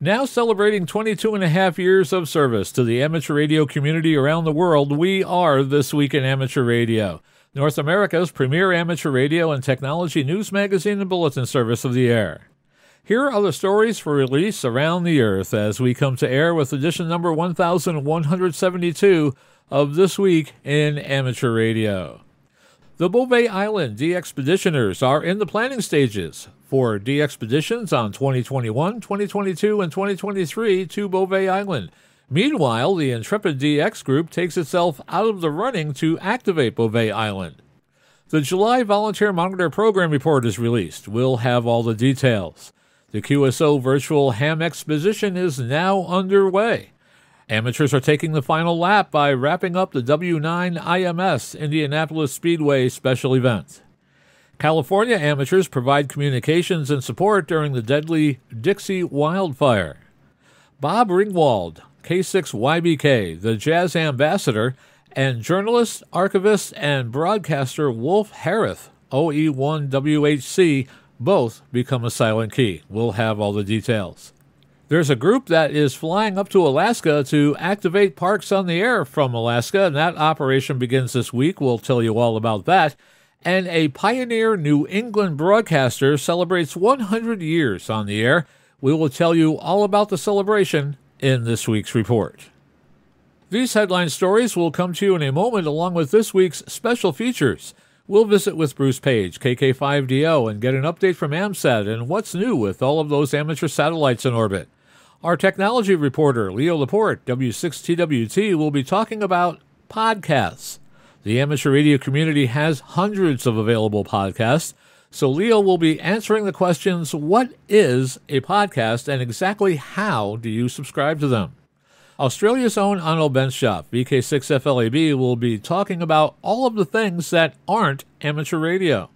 Now celebrating 22 and a half years of service to the amateur radio community around the world, we are This Week in Amateur Radio, North America's premier amateur radio and technology news magazine and bulletin service of the air. Here are the stories for release around the earth as we come to air with edition number 1172 of This Week in Amateur Radio. The Bouvet Island expeditioners are in the planning stages for expeditions on 2021, 2022, and 2023 to Bouvet Island. Meanwhile, the Intrepid DX group takes itself out of the running to activate Bouvet Island. The July Volunteer Monitor Program Report is released. We'll have all the details. The QSO Virtual Ham Exposition is now underway. Amateurs are taking the final lap by wrapping up the W9 IMS Indianapolis Speedway special event. California amateurs provide communications and support during the deadly Dixie wildfire. Bob Ringwald, K6YBK, the jazz ambassador, and journalist, archivist, and broadcaster Wolf Harranth, OE1WHC, both become a silent key. We'll have all the details. There's a group that is flying up to Alaska to activate Parks on the Air from Alaska, and that operation begins this week. We'll tell you all about that. And a pioneer New England broadcaster celebrates 100 years on the air. We will tell you all about the celebration in this week's report. These headline stories will come to you in a moment, along with this week's special features. We'll visit with Bruce Page, KK5DO, and get an update from AMSAT and what's new with all of those amateur satellites in orbit. Our technology reporter, Leo Laporte, W6TWT, will be talking about podcasts. The amateur radio community has hundreds of available podcasts, so Leo will be answering the questions what is a podcast and exactly how do you subscribe to them? Australia's own Onno Benschop, VK6FLAB, will be talking about all of the things that aren't amateur radio.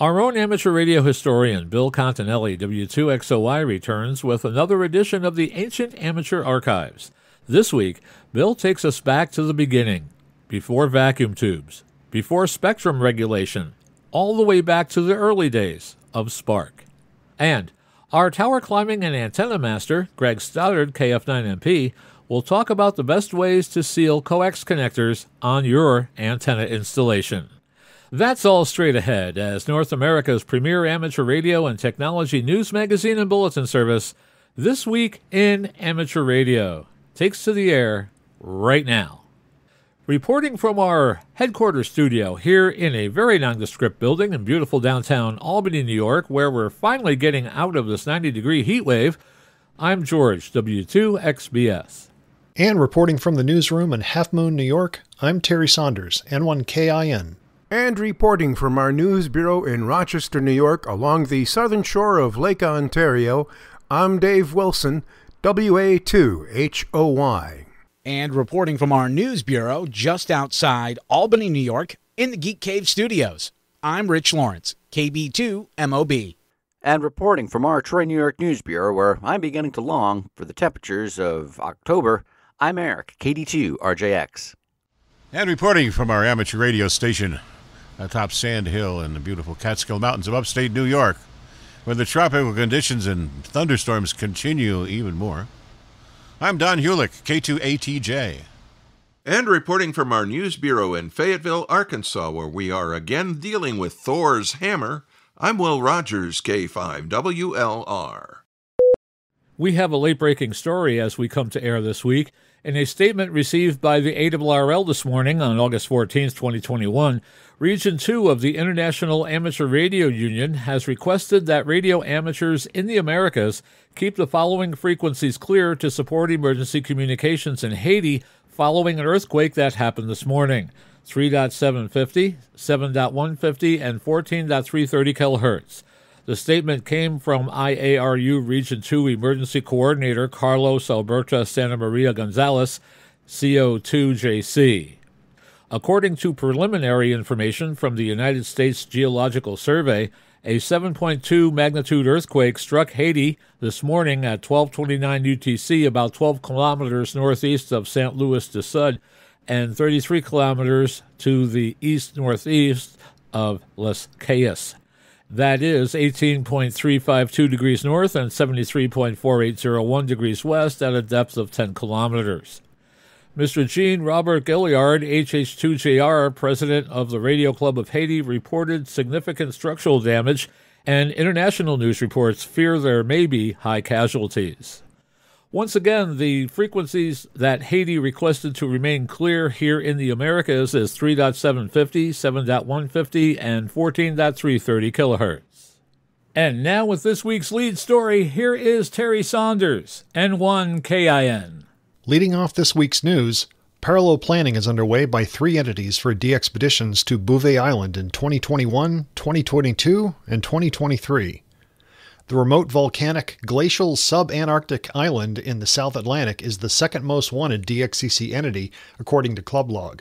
Our own amateur radio historian, Bill Continelli, W2XOY, returns with another edition of the Ancient Amateur Archives. This week, Bill takes us back to the beginning, before vacuum tubes, before spectrum regulation, all the way back to the early days of Spark. And our tower climbing and antenna master, Greg Stoddard, KF9MP, will talk about the best ways to seal coax connectors on your antenna installation. That's all straight ahead as North America's premier amateur radio and technology news magazine and bulletin service, This Week in Amateur Radio, takes to the air right now. Reporting from our headquarters studio here in a very nondescript building in beautiful downtown Albany, New York, where we're finally getting out of this 90 degree heat wave, I'm George, W2XBS. And reporting from the newsroom in Half Moon, New York, I'm Terry Saunders, N1KIN. And reporting from our news bureau in Rochester, New York, along the southern shore of Lake Ontario, I'm Dave Wilson, WA2HOY. And reporting from our news bureau just outside Albany, New York, in the Geek Cave studios, I'm Rich Lawrence, KB2MOB. And reporting from our Troy, New York News Bureau, where I'm beginning to long for the temperatures of October, I'm Eric, KD2RJX. And reporting from our amateur radio station atop Sand Hill in the beautiful Catskill Mountains of upstate New York, where the tropical conditions and thunderstorms continue even more. I'm Don Hulick, K2ATJ. And reporting from our news bureau in Fayetteville, Arkansas, where we are again dealing with Thor's hammer, I'm Will Rogers, K5WLR. We have a late breaking story as we come to air this week. In a statement received by the ARRL this morning on August 14, 2021, Region 2 of the International Amateur Radio Union has requested that radio amateurs in the Americas keep the following frequencies clear to support emergency communications in Haiti following an earthquake that happened this morning 3.750, 7.150, and 14.330 kHz. The statement came from IARU Region 2 Emergency Coordinator Carlos Alberto Santa Maria Gonzalez, CO2JC. According to preliminary information from the United States Geological Survey, a 7.2 magnitude earthquake struck Haiti this morning at 1229 UTC, about 12 kilometers northeast of St. Louis de Sud and 33 kilometers to the east northeast of Les Cayes. That is 18.352 degrees north and 73.4801 degrees west at a depth of 10 kilometers. Mr. Jean Robert Gaillard, HH2JR, president of the Radio Club of Haiti, reported significant structural damage, and international news reports fear there may be high casualties. Once again, the frequencies that Haiti requested to remain clear here in the Americas is 3.750, 7.150, and 14.330 kilohertz. And now, with this week's lead story, here is Terry Saunders, N1KIN. Leading off this week's news, parallel planning is underway by three entities for expeditions to Bouvet Island in 2021, 2022, and 2023. The remote volcanic glacial subantarctic island in the South Atlantic is the second most wanted DXCC entity, according to Clublog.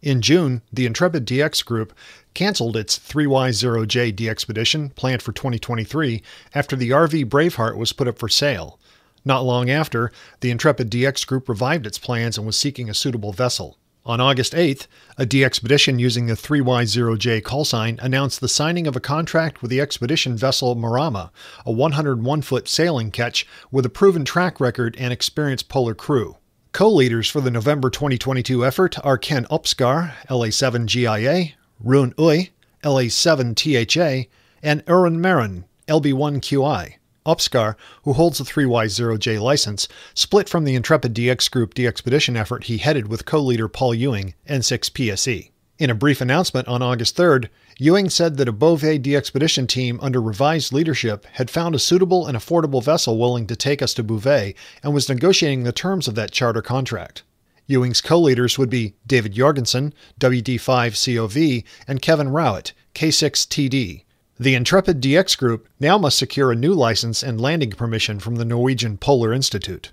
In June, the Intrepid DX Group canceled its 3Y0J expedition planned for 2023 after the RV Braveheart was put up for sale. Not long after, the Intrepid DX Group revived its plans and was seeking a suitable vessel. On August 8th, a expedition using the 3Y0J callsign announced the signing of a contract with the expedition vessel Marama, a 101 foot sailing ketch with a proven track record and experienced polar crew. Co leaders for the November 2022 effort are Ken Opskar, LA7GIA, Rune Uy, LA7THA, and Aaron Marin, LB1QI. Opskar, who holds the 3Y0J license, split from the Intrepid DX Group DXpedition effort he headed with co leader Paul Ewing, N6PSE. In a brief announcement on August 3rd, Ewing said that a Bouvet DXpedition team under revised leadership had found a suitable and affordable vessel willing to take us to Bouvet and was negotiating the terms of that charter contract. Ewing's co leaders would be David Jorgensen, WD5COV, and Kevin Rowett, K6TD. The Intrepid DX Group now must secure a new license and landing permission from the Norwegian Polar Institute.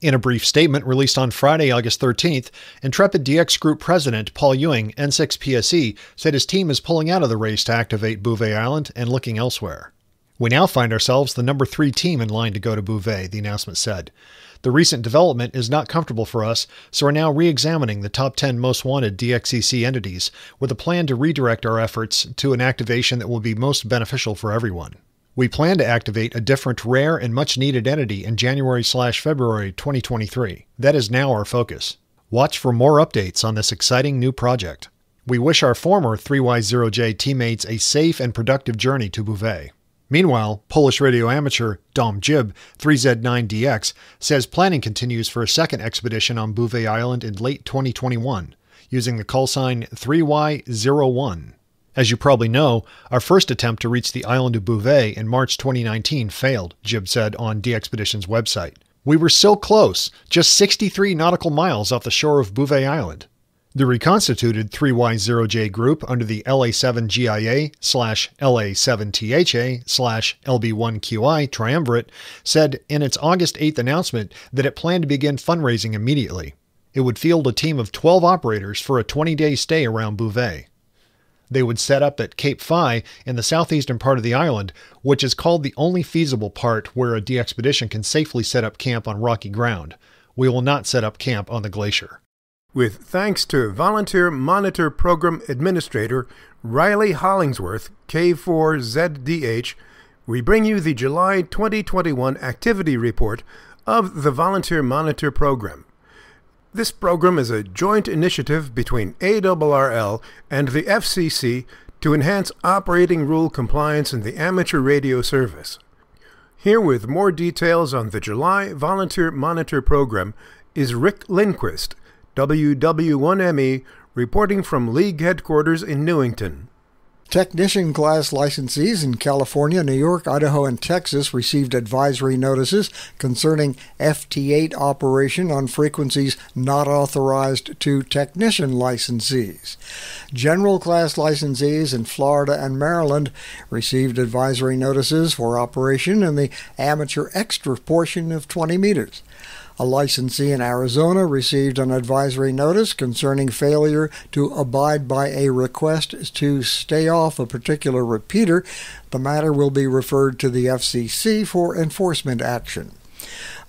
In a brief statement released on Friday, August 13th, Intrepid DX Group President Paul Ewing, N6PSE, said his team is pulling out of the race to activate Bouvet Island and looking elsewhere. We now find ourselves the number three team in line to go to Bouvet, the announcement said. The recent development is not comfortable for us, so we're now re examining the top 10 most wanted DXCC entities with a plan to redirect our efforts to an activation that will be most beneficial for everyone. We plan to activate a different rare and much needed entity in January slash February 2023. That is now our focus. Watch for more updates on this exciting new project. We wish our former 3Y0J teammates a safe and productive journey to Bouvet. Meanwhile, Polish radio amateur Dom Grzyb, 3Z9DX, says planning continues for a second expedition on Bouvet Island in late 2021, using the call sign 3Y0I. As you probably know, our first attempt to reach the island of Bouvet in March 2019 failed, Grzyb said on DXpedition's website. We were so close, just 63 nautical miles off the shore of Bouvet Island. The reconstituted 3Y0J group under the LA7GIA slash LA7THA slash LB1QI triumvirate said in its August 8th announcement that it planned to begin fundraising immediately. It would field a team of 12 operators for a 20 day stay around Bouvet. They would set up at Cape Phi in the southeastern part of the island, which is called the only feasible part where a de expedition can safely set up camp on rocky ground. We will not set up camp on the glacier. With thanks to Volunteer Monitor Program Administrator Riley Hollingsworth, K4ZDH, we bring you the July 2021 activity report of the Volunteer Monitor Program. This program is a joint initiative between ARRL and the FCC to enhance operating rule compliance in the amateur radio service. Here with more details on the July Volunteer Monitor Program is Rick Lindquist, WW1ME, reporting from League headquarters in Newington. Technician class licensees in California, New York, Idaho, and Texas received advisory notices concerning FT8 operation on frequencies not authorized to technician licensees. General class licensees in Florida and Maryland received advisory notices for operation in the amateur extra portion of 20 meters. A licensee in Arizona received an advisory notice concerning failure to abide by a request to stay off a particular repeater. The matter will be referred to the FCC for enforcement action.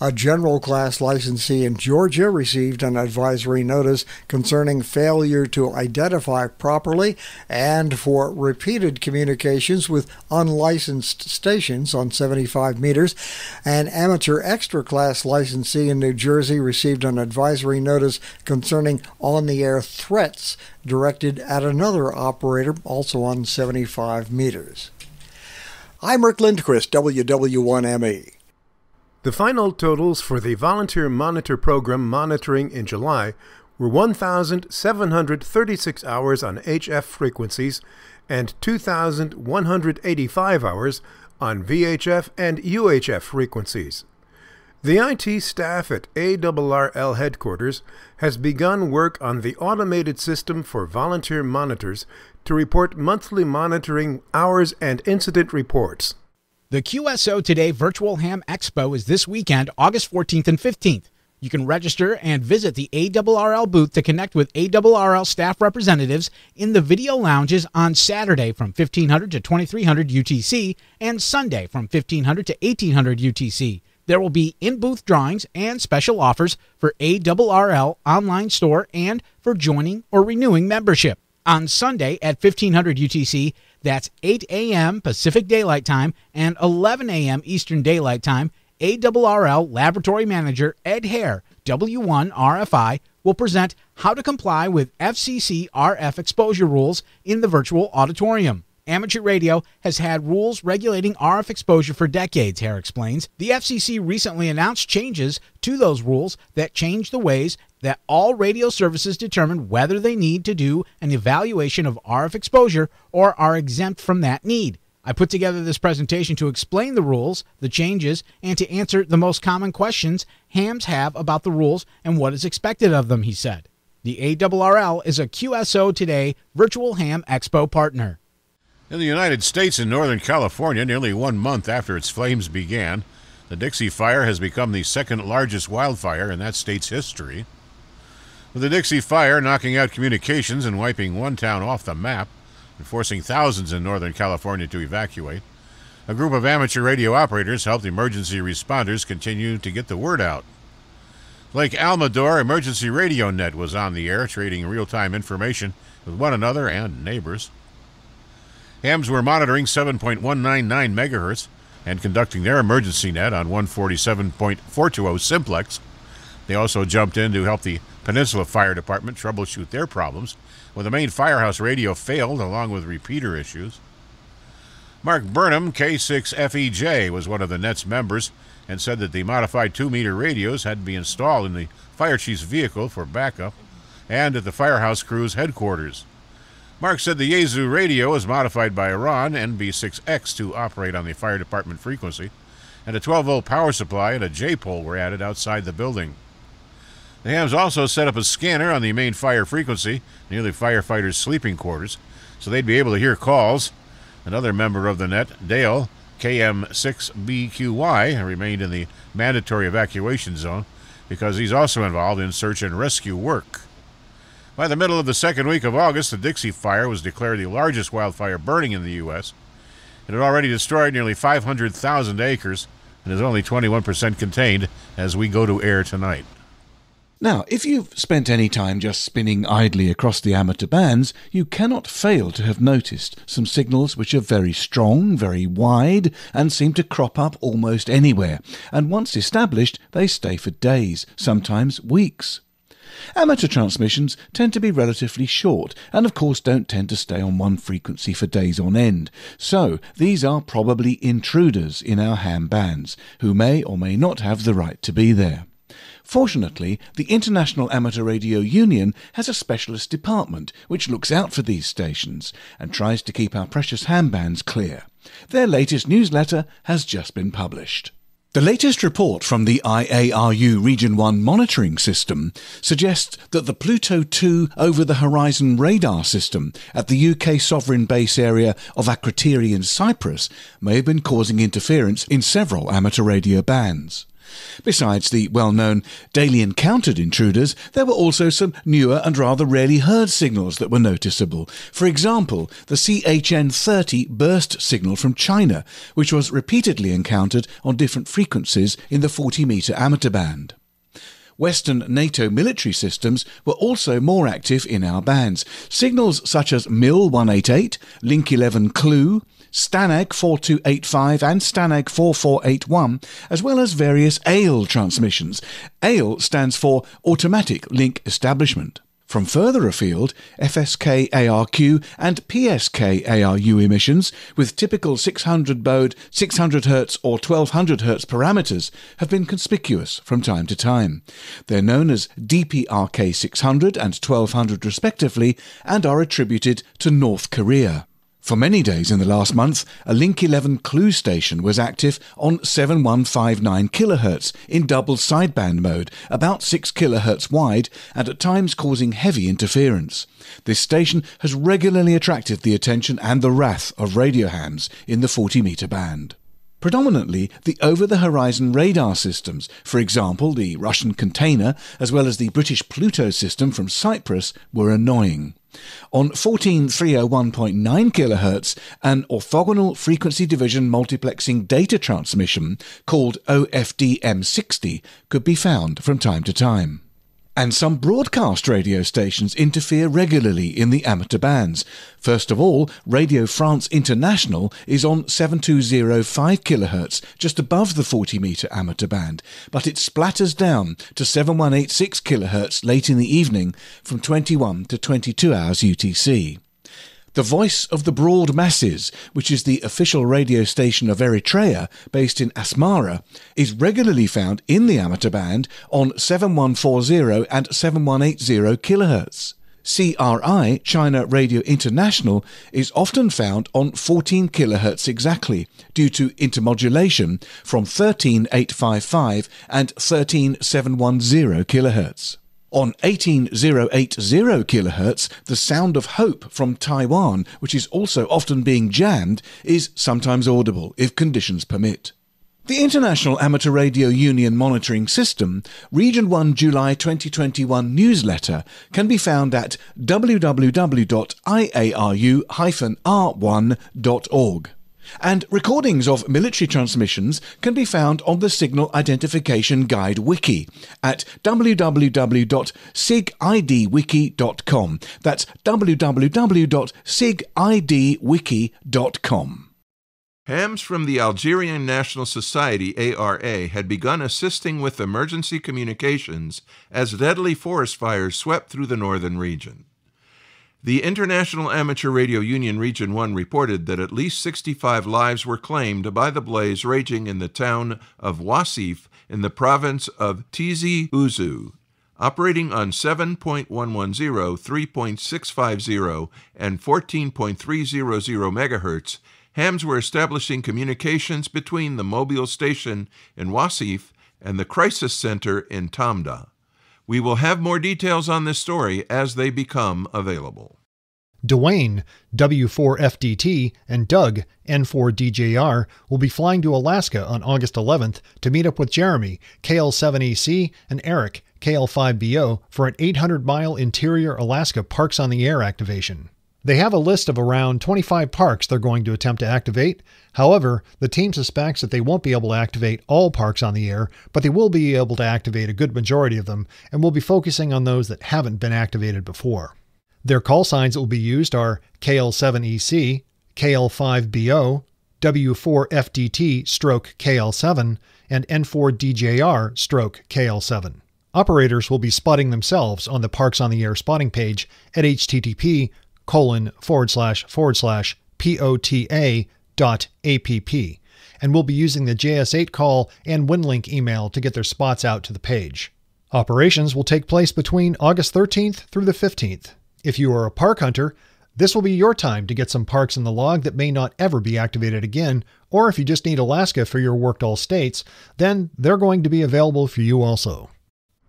A general class licensee in Georgia received an advisory notice concerning failure to identify properly and for repeated communications with unlicensed stations on 75 meters. An amateur extra class licensee in New Jersey received an advisory notice concerning on the air threats directed at another operator also on 75 meters. I'm Rick Lindquist, WW1ME. The final totals for the Volunteer Monitor Program monitoring in July were 1,736 hours on HF frequencies and 2,185 hours on VHF and UHF frequencies. The IT staff at ARRL headquarters has begun work on the automated system for volunteer monitors to report monthly monitoring hours and incident reports. The QSO Today Virtual Ham Expo is this weekend, August 14th and 15th. You can register and visit the ARRL booth to connect with ARRL staff representatives in the video lounges on Saturday from 1500 to 2300 UTC and Sunday from 1500 to 1800 UTC. There will be in booth drawings and special offers for ARRL online store and for joining or renewing membership. On Sunday at 1500 UTC, that's 8 a.m. Pacific Daylight Time and 11 a.m. Eastern Daylight Time, ARRL Laboratory Manager Ed Hare, W1RFI, will present how to comply with FCC RF exposure rules in the virtual auditorium. Amateur radio has had rules regulating RF exposure for decades, Hare explains. The FCC recently announced changes to those rules that change the ways that all radio services determine whether they need to do an evaluation of RF exposure or are exempt from that need. I put together this presentation to explain the rules, the changes, and to answer the most common questions hams have about the rules and what is expected of them, he said. The ARRL is a QSO Today Virtual Ham Expo partner. In the United States and Northern California, nearly one month after its flames began, the Dixie Fire has become the second largest wildfire in that state's history. With the Dixie Fire knocking out communications and wiping one town off the map, and forcing thousands in Northern California to evacuate, a group of amateur radio operators helped emergency responders continue to get the word out. Lake Almanor Emergency Radio Net was on the air, trading real time information with one another and neighbors. Hams were monitoring 7.199 megahertz and conducting their emergency net on 147.420 simplex. They also jumped in to help the Peninsula Fire Department troubleshoot their problems when the main firehouse radio failed along with repeater issues. Mark Burnham, K6FEJ, was one of the net's members and said that the modified 2 meter radios had to be installed in the fire chief's vehicle for backup and at the firehouse crew's headquarters. Mark said the Yaesu radio was modified by Iran NB6X to operate on the fire department frequency, and a 12 volt power supply and a J pole were added outside the building. The hams also set up a scanner on the main fire frequency near the firefighters' sleeping quarters, so they'd be able to hear calls. Another member of the net, Dale, KM6BQY, remained in the mandatory evacuation zone because he's also involved in search and rescue work. By the middle of the second week of August, the Dixie Fire was declared the largest wildfire burning in the U.S. It had already destroyed nearly 500,000 acres and is only 21% contained as we go to air tonight. Now, if you've spent any time just spinning idly across the amateur bands, you cannot fail to have noticed some signals which are very strong, very wide, and seem to crop up almost anywhere. And once established, they stay for days, sometimes weeks. Amateur transmissions tend to be relatively short and, of course, don't tend to stay on one frequency for days on end. So, these are probably intruders in our ham bands who may or may not have the right to be there. Fortunately, the International Amateur Radio Union has a specialist department which looks out for these stations and tries to keep our precious ham bands clear. Their latest newsletter has just been published. The latest report from the IARU Region 1 monitoring system suggests that the Pluto 2 over the horizon radar system at the UK sovereign base area of Akrotiri in Cyprus may have been causing interference in several amateur radio bands. Besides the well known daily encountered intruders, there were also some newer and rather rarely heard signals that were noticeable. For example, the CHN 30 burst signal from China, which was repeatedly encountered on different frequencies in the 40 metre amateur band. Western NATO military systems were also more active in our bands. Signals such as MIL 188, Link 11 CLEW, STANAG 4285 and STANAG 4481, as well as various ALE transmissions. ALE stands for Automatic Link Establishment. From further afield, FSK ARQ and PSK ARU emissions, with typical 600 baud, 600 Hz or 1200 Hz parameters, have been conspicuous from time to time. They're known as DPRK 600 and 1200 respectively, and are attributed to North Korea. For many days in the last month, a Link 11 CLEW station was active on 7159 kHz in double sideband mode, about 6 kHz wide, and at times causing heavy interference. This station has regularly attracted the attention and the wrath of radio hams in the 40 meter band. Predominantly the over the horizon radar systems, for example, the Russian container, as well as the British Pluto system from Cyprus, were annoying. On 14301.9 kHz, an orthogonal frequency division multiplexing data transmission called OFDM60 could be found from time to time. And some broadcast radio stations interfere regularly in the amateur bands. First of all, Radio France International is on 7205 kHz, just above the 40 metre amateur band, but it splatters down to 7186 kHz late in the evening from 21 to 22 hours UTC. The Voice of the Broad Masses, which is the official radio station of Eritrea, based in Asmara, is regularly found in the amateur band on 7140 and 7180 kHz. CRI, China Radio International, is often found on 14 kHz exactly, due to intermodulation from 13855 and 13710 kHz. On 18080 kHz, the Sound of Hope from Taiwan, which is also often being jammed, is sometimes audible if conditions permit. The International Amateur Radio Union Monitoring System Region 1 July 2021 newsletter can be found at www.iaru-r1.org and recordings of military transmissions can be found on the Signal Identification Guide wiki at www.sigidwiki.com. That's www.sigidwiki.com. Hams from the Algerian National Society ARA had begun assisting with emergency communications as deadly forest fires swept through the northern region. The International Amateur Radio Union Region 1 reported that at least 65 lives were claimed by the blaze raging in the town of Ouacif in the province of Tizi Ouzou. Operating on 7.110, 3.650, and 14.300 MHz, hams were establishing communications between the mobile station in Ouacif and the crisis center in Tamda. We will have more details on this story as they become available. Dwayne, W4FDT, and Doug, N4DJR, will be flying to Alaska on August 11th to meet up with Jeremy, KL7EC, and Eric, KL5BO, for an 800 mile interior Alaska Parks on the Air activation. They have a list of around 25 parks they're going to attempt to activate. However, the team suspects that they won't be able to activate all parks on the air, but they will be able to activate a good majority of them, and will be focusing on those that haven't been activated before. Their call signs that will be used are KL7EC, KL5BO, W4FDT stroke KL7, and N4DJR stroke KL7. Operators will be spotting themselves on the Parks on the Air spotting page at http colon forward slash forward slash pota dot app and we'll be using the JS8 call and WinLink email to get their spots out to the page. Operations will take place between August 13th through the 15th. If you are a park hunter, this will be your time to get some parks in the log that may not ever be activated again, or if you just need Alaska for your worked all states, then they're going to be available for you also.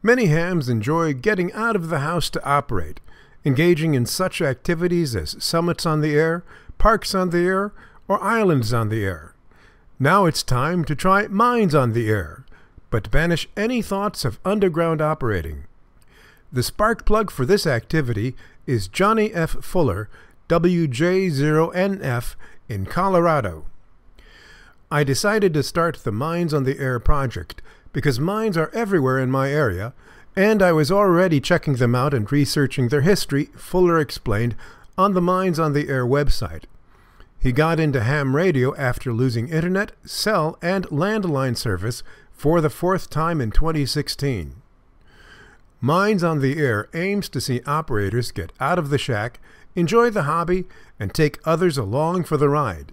Many hams enjoy getting out of the house to operate, engaging in such activities as summits on the air, parks on the air, or islands on the air. Now it's time to try mines on the air. but banish any thoughts of underground operating. The spark plug for this activity is Johnny F. Fuller, WJ0NF, in Colorado. I decided to start the Mines on the Air project because mines are everywhere in my area, and I was already checking them out and researching their history, Fuller explained, on the Mines on the Air website. He got into ham radio after losing internet, cell, and landline service for the fourth time in 2016. Mines on the Air aims to see operators get out of the shack, enjoy the hobby, and take others along for the ride.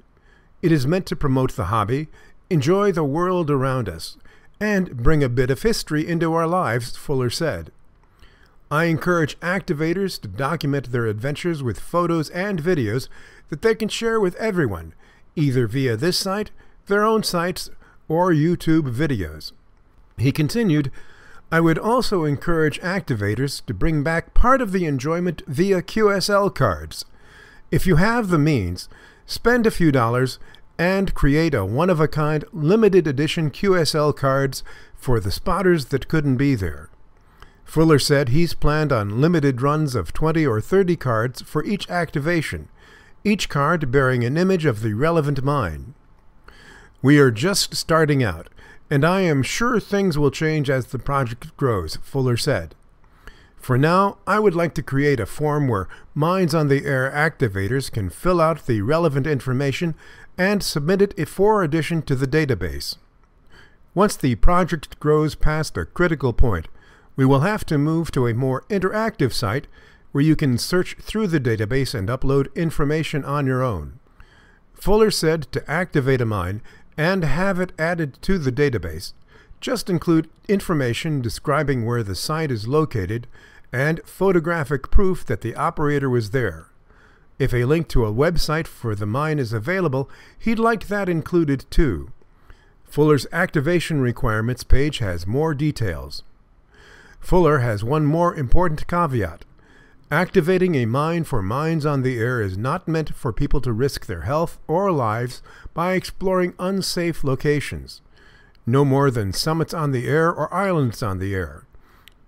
It is meant to promote the hobby, enjoy the world around us, and bring a bit of history into our lives, Fuller said. I encourage activators to document their adventures with photos and videos that they can share with everyone, either via this site, their own sites, or YouTube videos. He continued, I would also encourage activators to bring back part of the enjoyment via QSL cards. If you have the means, spend a few dollars and create a one of a kind limited edition QSL cards for the spotters that couldn't be there. Fuller said he's planned on limited runs of 20 or 30 cards for each activation, each card bearing an image of the relevant mine. We are just starting out, and I am sure things will change as the project grows, Fuller said. For now, I would like to create a form where Mines on the Air activators can fill out the relevant information and submit it for addition to the database. Once the project grows past a critical point, we will have to move to a more interactive site where you can search through the database and upload information on your own. Fuller said to activate a mine and have it added to the database, just include information describing where the site is located and photographic proof that the operator was there. If a link to a website for the mine is available, he'd like that included too. Fuller's activation requirements page has more details. Fuller has one more important caveat. Activating a mine for Mines on the Air is not meant for people to risk their health or lives by exploring unsafe locations, no more than summits on the air or islands on the air.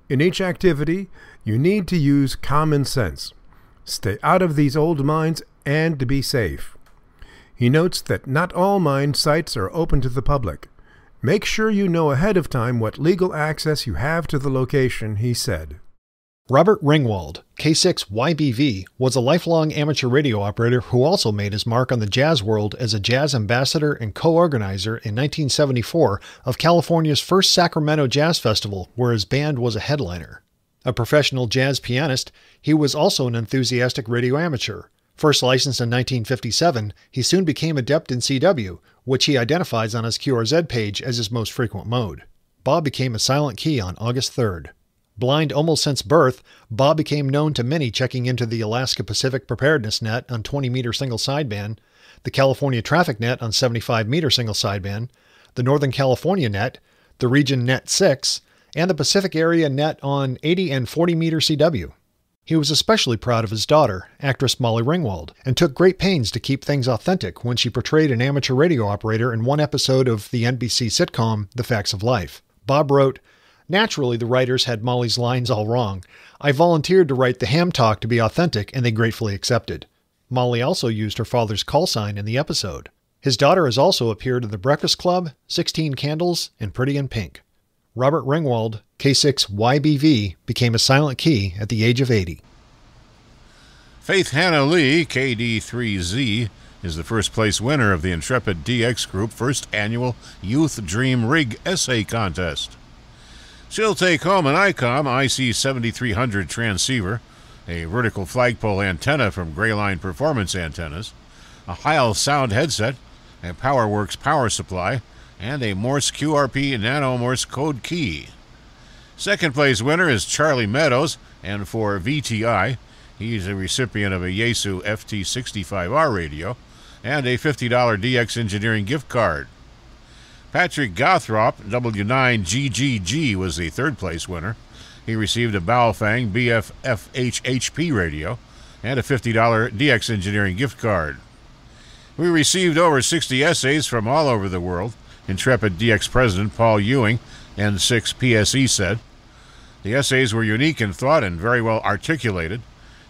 In each activity, you need to use common sense. Stay out of these old mines and be safe. He notes that not all mine sites are open to the public. Make sure you know ahead of time what legal access you have to the location, he said. Robert Ringwald, K6YBV, was a lifelong amateur radio operator who also made his mark on the jazz world as a jazz ambassador and co organizer in 1974 of California's first Sacramento Jazz Festival, where his band was a headliner. A professional jazz pianist, he was also an enthusiastic radio amateur. First licensed in 1957, he soon became adept in CW, which he identifies on his QRZ page as his most frequent mode. Bob became a silent key on August 3rd. Blind almost since birth, Bob became known to many checking into the Alaska Pacific Preparedness Net on 20 meter single sideband, the California Traffic Net on 75 meter single sideband, the Northern California Net, the Region Net 6, and the Pacific Area Net on 80 and 40 meter CW. He was especially proud of his daughter, actress Molly Ringwald, and took great pains to keep things authentic when she portrayed an amateur radio operator in one episode of the NBC sitcom The Facts of Life. Bob wrote, Naturally, the writers had Molly's lines all wrong. I volunteered to write the ham talk to be authentic, and they gratefully accepted. Molly also used her father's call sign in the episode. His daughter has also appeared in The Breakfast Club, 16 Candles, and Pretty in Pink. Robert Ringwald, K6YBV, became a silent key at the age of 80. Faith Hannah Lee, KD3Z, is the first place winner of the Intrepid DX Group first annual Youth Dream Rig Essay Contest. She'll take home an ICOM IC7300 transceiver, a vertical flagpole antenna from Grayline Performance Antennas, a Heil sound headset, a PowerWorks power supply, and a Morse QRP Nano Morse code key. Second place winner is Charlie Meadows, and for VTI, he's a recipient of a Yaesu FT65R radio and a $50 DX Engineering gift card. Patrick Gothrop, W9GGG, was the third place winner. He received a Baofeng BF-F8HP radio and a $50 DX Engineering gift card. We received over 60 essays from all over the world, Intrepid DX President Paul Ewing N6 PSE said. The essays were unique in thought and very well articulated.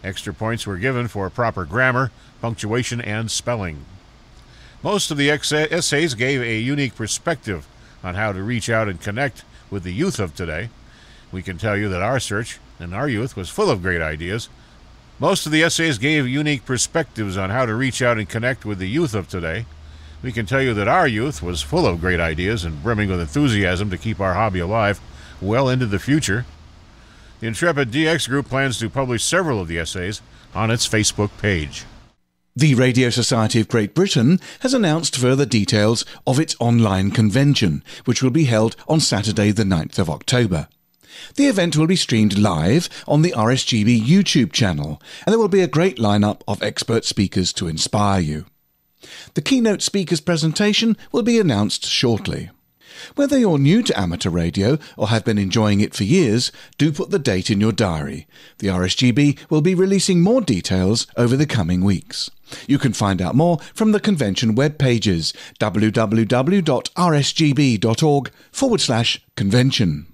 Extra points were given for proper grammar, punctuation, and spelling. Most of the essays gave a unique perspective on how to reach out and connect with the youth of today. We can tell you that our search and our youth was full of great ideas. Most of the essays gave unique perspectives on how to reach out and connect with the youth of today. We can tell you that our youth was full of great ideas and brimming with enthusiasm to keep our hobby alive well into the future. The Intrepid DX Group plans to publish several of the essays on its Facebook page. The Radio Society of Great Britain has announced further details of its online convention, which will be held on Saturday, the 9th of October. The event will be streamed live on the RSGB YouTube channel, and there will be a great lineup of expert speakers to inspire you. The keynote speaker's presentation will be announced shortly. Whether you're new to amateur radio or have been enjoying it for years, do put the date in your diary. The RSGB will be releasing more details over the coming weeks. You can find out more from the convention web pages www.rsgb.org forward slash convention.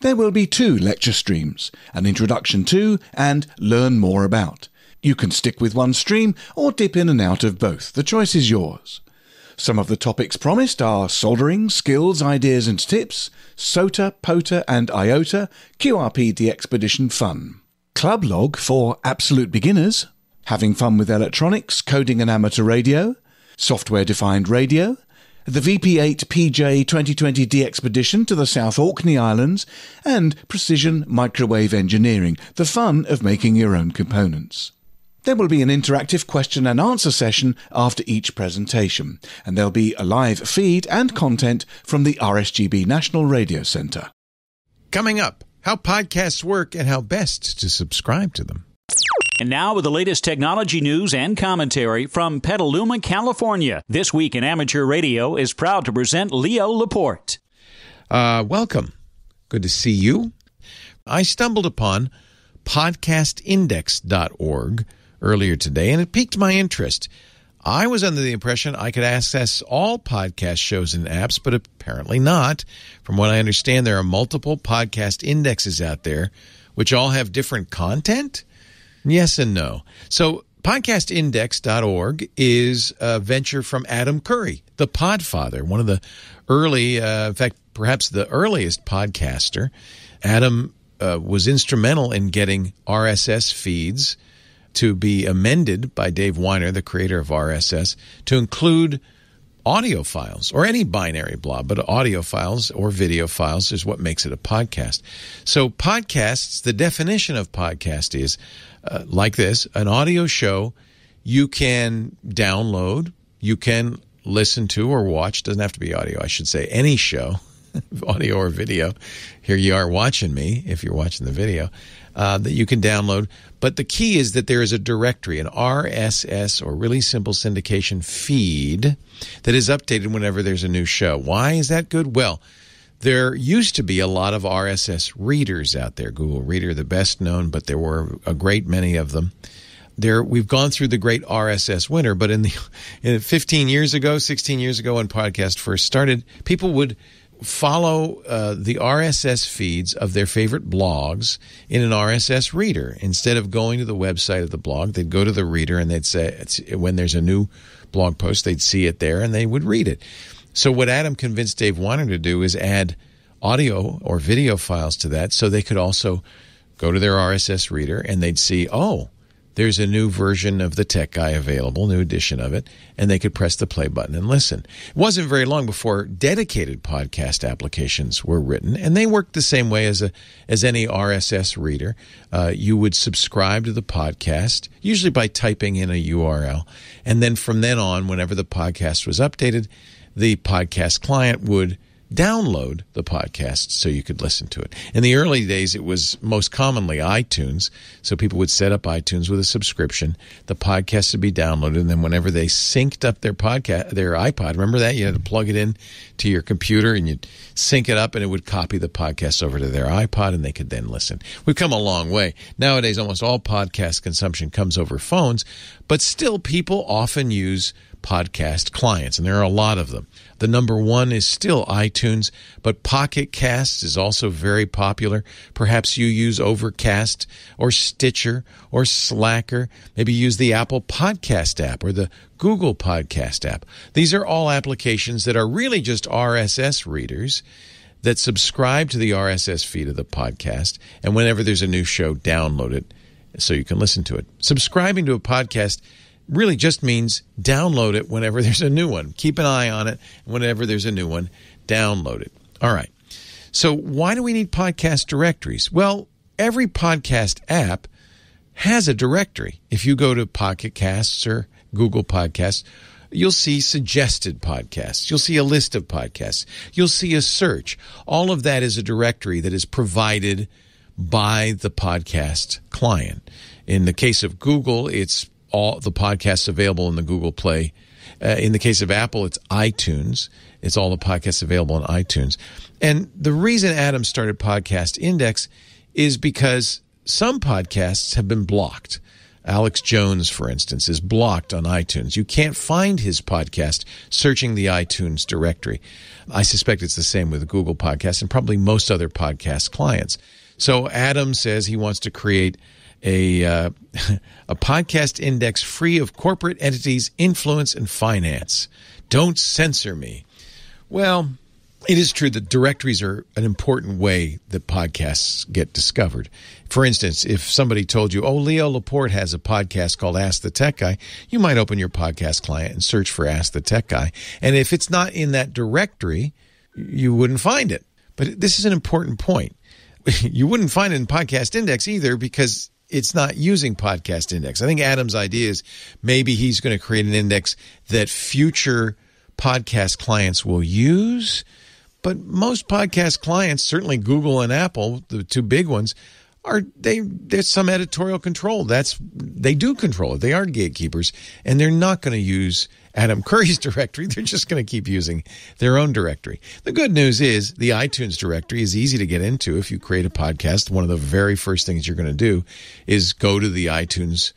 There will be two lecture streams, an introduction to and learn more about. You can stick with one stream or dip in and out of both. The choice is yours. Some of the topics promised are soldering, skills, ideas and tips, SOTA, POTA and IOTA, QRP Expedition Fun. Club log for absolute beginners, having fun with electronics, coding an amateur radio, software defined radio, the VP8 PJ 2020D expedition to the South Orkney Islands, and precision microwave engineering, the fun of making your own components. There will be an interactive question and answer session after each presentation, and there'll be a live feed and content from the RSGB National Radio Centre. Coming up, how podcasts work and how best to subscribe to them. And now, with the latest technology news and commentary from Petaluma, California, This Week in Amateur Radio is proud to present Leo Laporte. Uh, welcome. Good to see you. I stumbled upon podcastindex.org earlier today, and it piqued my interest. I was under the impression I could access all podcast shows and apps, but apparently not. From what I understand, there are multiple podcast indexes out there which all have different content. Yes and no. So, podcastindex.org is a venture from Adam Curry, the podfather, one of the early, uh, in fact, perhaps the earliest podcaster. Adam uh, was instrumental in getting RSS feeds to be amended by Dave Winer, the creator of RSS, to include audio files or any binary blob, but audio files or video files is what makes it a podcast. So, podcasts, the definition of podcast is uh, like this an audio show you can download, you can listen to or watch, doesn't have to be audio, I should say, any show, audio or video. Here you are watching me if you're watching the video uh, that you can download. But the key is that there is a directory, an RSS or really simple syndication feed that is updated whenever there's a new show. Why is that good? Well, there used to be a lot of RSS readers out there. Google Reader, the best known, but there were a great many of them. There, we've gone through the great RSS winter, but in the in 15 years ago, 16 years ago, when podcast first started, people would follow uh, the RSS feeds of their favorite blogs in an RSS reader. Instead of going to the website of the blog, they'd go to the reader and they'd say, when there's a new blog post, they'd see it there and they would read it. So, what Adam convinced Dave Winer to do is add audio or video files to that so they could also go to their RSS reader and they'd see, oh, there's a new version of the Tech Guy available, new edition of it, and they could press the play button and listen. It wasn't very long before dedicated podcast applications were written, and they worked the same way as a as any RSS reader. Uh, you would subscribe to the podcast, usually by typing in a URL, and then from then on, whenever the podcast was updated, the podcast client would download the podcast so you could listen to it. In the early days, it was most commonly iTunes. So people would set up iTunes with a subscription. The podcast would be downloaded. And then whenever they synced up their podcast, their iPod, remember that? You had to plug it in to your computer and you'd sync it up and it would copy the podcast over to their iPod and they could then listen. We've come a long way. Nowadays, almost all podcast consumption comes over phones, but still people often use podcast clients, and there are a lot of them. The number one is still iTunes, but Pocket Casts is also very popular. Perhaps you use Overcast or Stitcher or Slacker. Maybe use the Apple Podcast app or the Google Podcast app. These are all applications that are really just RSS readers that subscribe to the RSS feed of the podcast. And whenever there's a new show, download it so you can listen to it. Subscribing to a podcast really just means download it whenever there's a new one. Keep an eye on it. Whenever there's a new one, download it. All right. So, why do we need podcast directories? Well, every podcast app has a directory. If you go to Pocket Casts or Google Podcasts, you'll see suggested podcasts. You'll see a list of podcasts. You'll see a search. All of that is a directory that is provided by the podcast client. In the case of Google, it's all the podcasts available in the Google Play. Uh, in the case of Apple, it's iTunes. It's all the podcasts available on iTunes. And the reason Adam started Podcast Index is because some podcasts have been blocked. Alex Jones, for instance, is blocked on iTunes. You can't find his podcast searching the iTunes directory. I suspect it's the same with Google Podcasts and probably most other podcast clients. So Adam says he wants to create a uh, a podcast index free of corporate entities' influence and finance. Don't censor me. Well, it is true that directories are an important way that podcasts get discovered. For instance, if somebody told you, oh, Leo Laporte has a podcast called Ask the Tech Guy, you might open your podcast client and search for Ask the Tech Guy. And if it's not in that directory, you wouldn't find it. But this is an important point. You wouldn't find it in Podcast Index either because it's not using Podcast Index. I think Adam's idea is maybe he's going to create an index that future podcast clients will use. But most podcast clients, certainly Google and Apple, the two big ones, are they there's some editorial control. That's they do control it. They are gatekeepers, and they're not going to use Adam Curry's directory. They're just going to keep using their own directory. The good news is the iTunes directory is easy to get into. If you create a podcast, one of the very first things you're going to do is go to the iTunes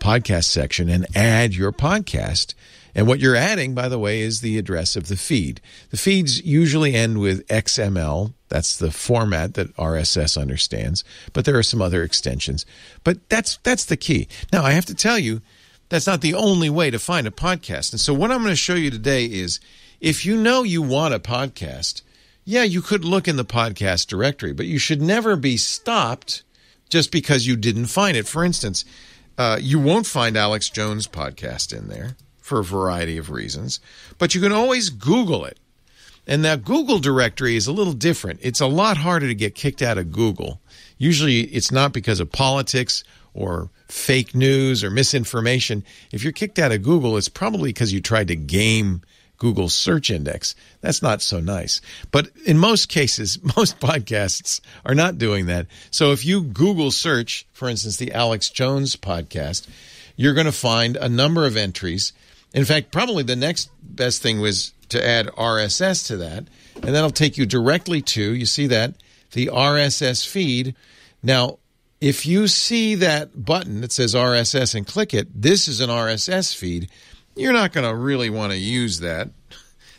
podcast section and add your podcast. And what you're adding, by the way, is the address of the feed. The feeds usually end with XML. That's the format that RSS understands, but there are some other extensions. But that's that's the key. Now, I have to tell you, that's not the only way to find a podcast. And so what I'm going to show you today is if you know you want a podcast, yeah, you could look in the podcast directory, but you should never be stopped just because you didn't find it. For instance, uh, you won't find Alex Jones' podcast in there for a variety of reasons, but you can always Google it. And that Google directory is a little different. It's a lot harder to get kicked out of Google. Usually it's not because of politics or fake news or misinformation. If you're kicked out of Google, it's probably because you tried to game Google's search index. That's not so nice. But in most cases, most podcasts are not doing that. So if you Google search, for instance, the Alex Jones podcast, you're going to find a number of entries. In fact, probably the next best thing was to add RSS to that, and that'll take you directly to, you see that, the RSS feed. Now, if you see that button that says RSS and click it, this is an RSS feed. You're not going to really want to use that.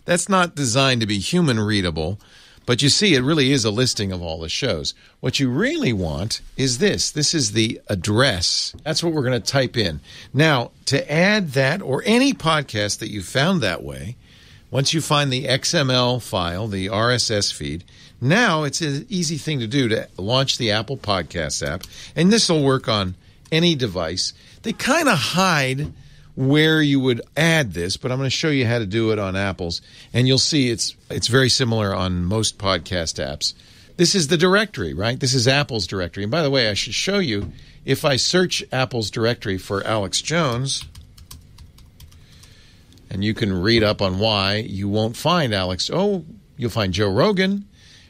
That's not designed to be human readable. But you see, it really is a listing of all the shows. What you really want is this. This is the address. That's what we're going to type in. Now, to add that or any podcast that you found that way, once you find the XML file, the RSS feed, now it's an easy thing to do to launch the Apple Podcast app, and this will work on any device. They kind of hide where you would add this, but I'm going to show you how to do it on Apple's, and you'll see it's it's very similar on most podcast apps. This is the directory, right? This is Apple's directory. And by the way, I should show you if I search Apple's directory for Alex Jones, and you can read up on why you won't find Alex. Oh, you'll find Joe Rogan,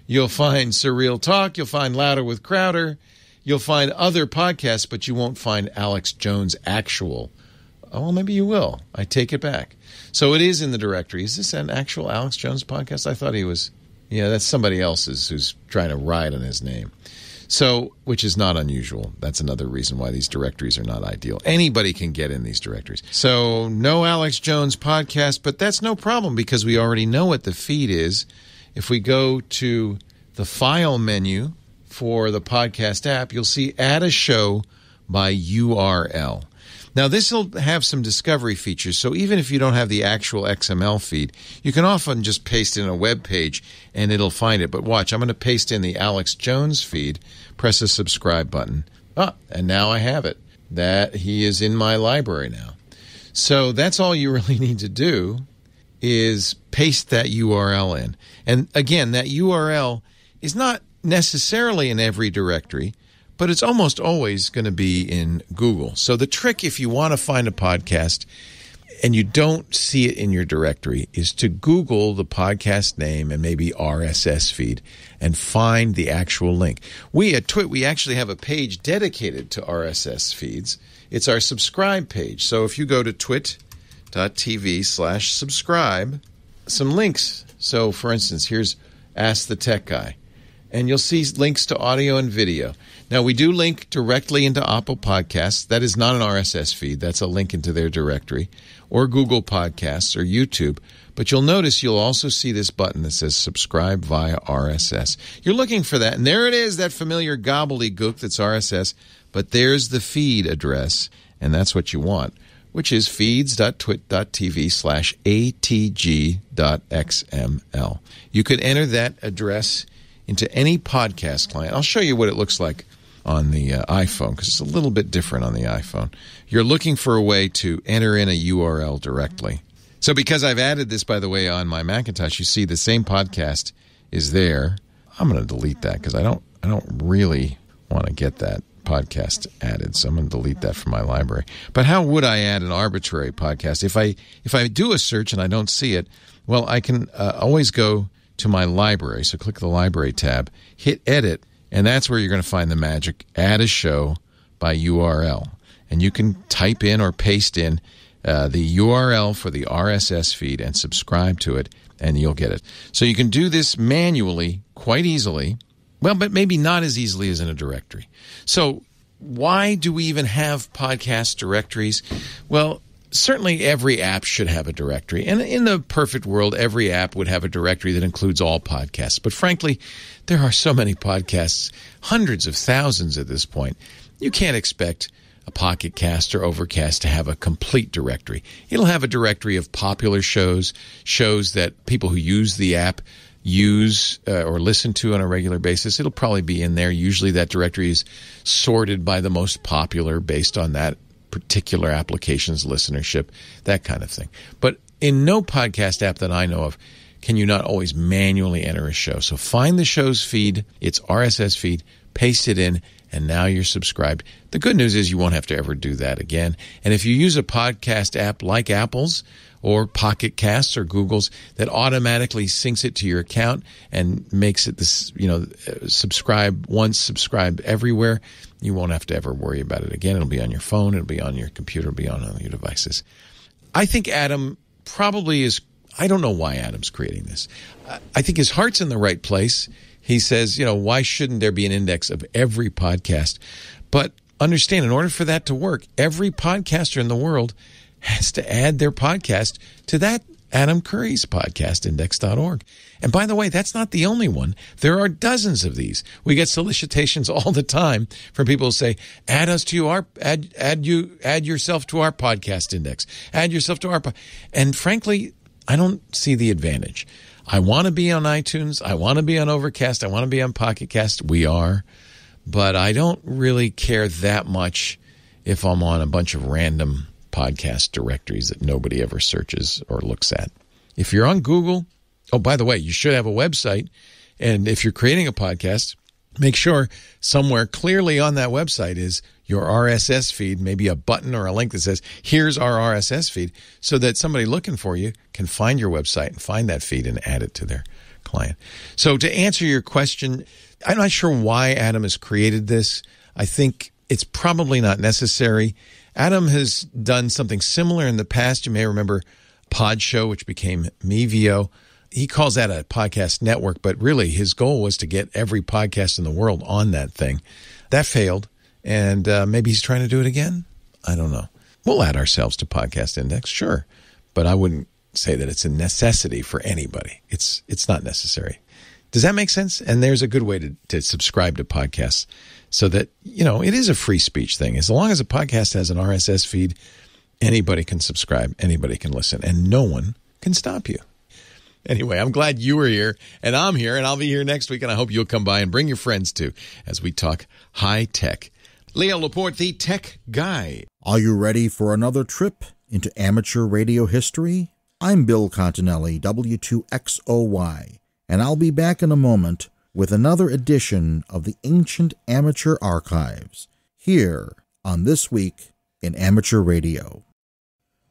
You'll find Surreal Talk. You'll find Louder with Crowder. You'll find other podcasts, but you won't find Alex Jones' actual. Oh, well, maybe you will. I take it back. So it is in the directory. Is this an actual Alex Jones podcast? I thought he was. Yeah, that's somebody else's who's trying to ride on his name. So, which is not unusual. That's another reason why these directories are not ideal. Anybody can get in these directories. So, no Alex Jones podcast, but that's no problem because we already know what the feed is. If we go to the file menu for the podcast app, you'll see add a show by URL. Now, this will have some discovery features. So even if you don't have the actual XML feed, you can often just paste in a web page and it'll find it. But watch, I'm going to paste in the Alex Jones feed, press the subscribe button. Ah, and now I have it. That he is in my library now. So that's all you really need to do is paste that URL in. And again, that URL is not necessarily in every directory but it's almost always going to be in Google. So the trick, if you want to find a podcast and you don't see it in your directory, is to Google the podcast name and maybe RSS feed and find the actual link. We at Twit, we actually have a page dedicated to RSS feeds. It's our subscribe page. So if you go to twit.tv slash subscribe, some links. So for instance, here's Ask the Tech Guy. And you'll see links to audio and video. Now, we do link directly into Apple Podcasts. That is not an RSS feed, that's a link into their directory, or Google Podcasts or YouTube. But you'll notice you'll also see this button that says subscribe via RSS. You're looking for that, and there it is, that familiar gobbledygook that's RSS. But there's the feed address, and that's what you want, which is feeds.twit.tv slash atg.xml. You could enter that address into any podcast client. I'll show you what it looks like on the uh, iPhone because it's a little bit different on the iPhone. You're looking for a way to enter in a URL directly. So because I've added this by the way on my Macintosh, you see the same podcast is there. I'm going to delete that because I don't I don't really want to get that podcast added. So I'm going to delete that from my library. But how would I add an arbitrary podcast if I if I do a search and I don't see it? Well, I can uh, always go to my library. So click the library tab, hit edit, and that's where you're going to find the magic add a show by URL. And you can type in or paste in uh, the URL for the RSS feed and subscribe to it, and you'll get it. So you can do this manually quite easily. Well, but maybe not as easily as in a directory. So, why do we even have podcast directories? Well, certainly every app should have a directory. And in the perfect world, every app would have a directory that includes all podcasts. But frankly, there are so many podcasts, hundreds of thousands at this point. You can't expect a Pocket Cast or Overcast to have a complete directory. It'll have a directory of popular shows, shows that people who use the app use uh, or listen to on a regular basis. It'll probably be in there. Usually that directory is sorted by the most popular based on that particular application's listenership, that kind of thing. But in no podcast app that I know of can you not always manually enter a show. So find the show's feed, its RSS feed, paste it in, and now you're subscribed. The good news is you won't have to ever do that again. And if you use a podcast app like Apple's or Pocket Casts or Google's that automatically syncs it to your account and makes it this, you know, subscribe once, subscribe everywhere, you won't have to ever worry about it again. It'll be on your phone, it'll be on your computer, it'll be on all your devices. I think Adam probably is I don't know why Adam's creating this. I think his heart's in the right place. He says, you know, why shouldn't there be an index of every podcast? But understand, in order for that to work, every podcaster in the world has to add their podcast to that Adam Curry's podcast, index.org. And by the way, that's not the only one. There are dozens of these. We get solicitations all the time from people who say, add us to our, add, add you, add yourself to our podcast index, add yourself to our, po-. and frankly, I don't see the advantage. I want to be on iTunes. I want to be on Overcast. I want to be on Pocket Cast. We are. But I don't really care that much if I'm on a bunch of random podcast directories that nobody ever searches or looks at. If you're on Google, oh, by the way, you should have a website. And if you're creating a podcast, make sure somewhere clearly on that website is your RSS feed, maybe a button or a link that says, here's our RSS feed, so that somebody looking for you can find your website and find that feed and add it to their client. So to answer your question, I'm not sure why Adam has created this. I think it's probably not necessary. Adam has done something similar in the past. You may remember Pod Show, which became Mevio. he calls that a podcast network, but really his goal was to get every podcast in the world on that thing. That failed, and uh, maybe he's trying to do it again. I don't know. We'll add ourselves to Podcast Index, sure, but I wouldn't say that it's a necessity for anybody. It's it's not necessary. Does that make sense? And there's a good way to, to subscribe to podcasts so that, you know, it is a free speech thing. As long as a podcast has an RSS feed, anybody can subscribe, anybody can listen, and no one can stop you. Anyway, I'm glad you were here and I'm here and I'll be here next week and I hope you'll come by and bring your friends too as we talk high tech. Leo Laporte, the tech guy. Are you ready for another trip into amateur radio history? I'm Bill Continelli, W2XOY and I'll be back in a moment with another edition of the Ancient Amateur Archives here on This Week in Amateur Radio.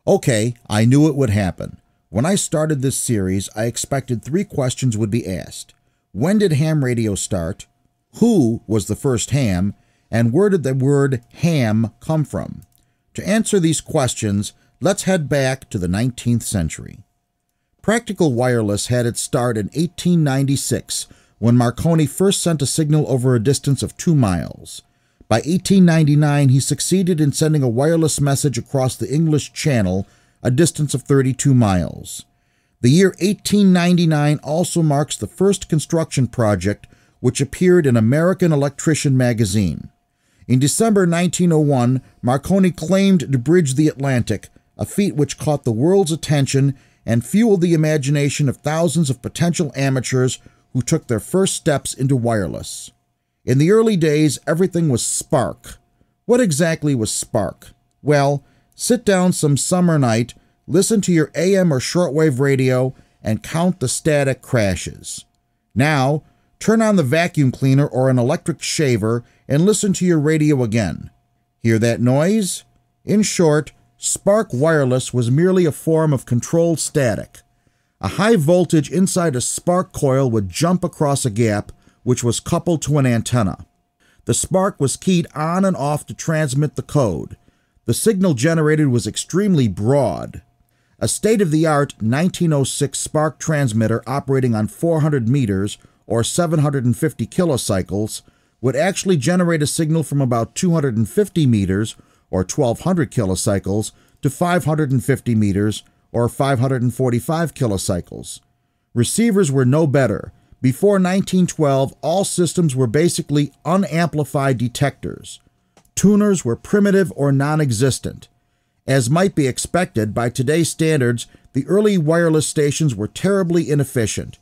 Okay, I knew it would happen. When I started this series, I expected three questions would be asked When did ham radio start? Who was the first ham? And where did the word ham come from? To answer these questions, let's head back to the 19th century. Practical wireless had its start in 1896 when Marconi first sent a signal over a distance of two miles. By 1899, he succeeded in sending a wireless message across the English Channel, a distance of 32 miles. The year 1899 also marks the first construction project which appeared in American Electrician magazine. In December 1901, Marconi claimed to bridge the Atlantic, a feat which caught the world's attention and fueled the imagination of thousands of potential amateurs who took their first steps into wireless. In the early days, everything was spark. What exactly was spark? Well, sit down some summer night, listen to your AM or shortwave radio, and count the static crashes. Now, turn on the vacuum cleaner or an electric shaver and listen to your radio again. Hear that noise? In short, Spark Wireless was merely a form of controlled static. A high voltage inside a spark coil would jump across a gap, which was coupled to an antenna. The spark was keyed on and off to transmit the code. The signal generated was extremely broad. A state of the art 1906 spark transmitter operating on 400 meters or 750 kilocycles would actually generate a signal from about 250 meters or 1200 kilocycles, to 550 meters, or 545 kilocycles. Receivers were no better. Before 1912, all systems were basically unamplified detectors. Tuners were primitive or non existent. As might be expected by today's standards, the early wireless stations were terribly inefficient.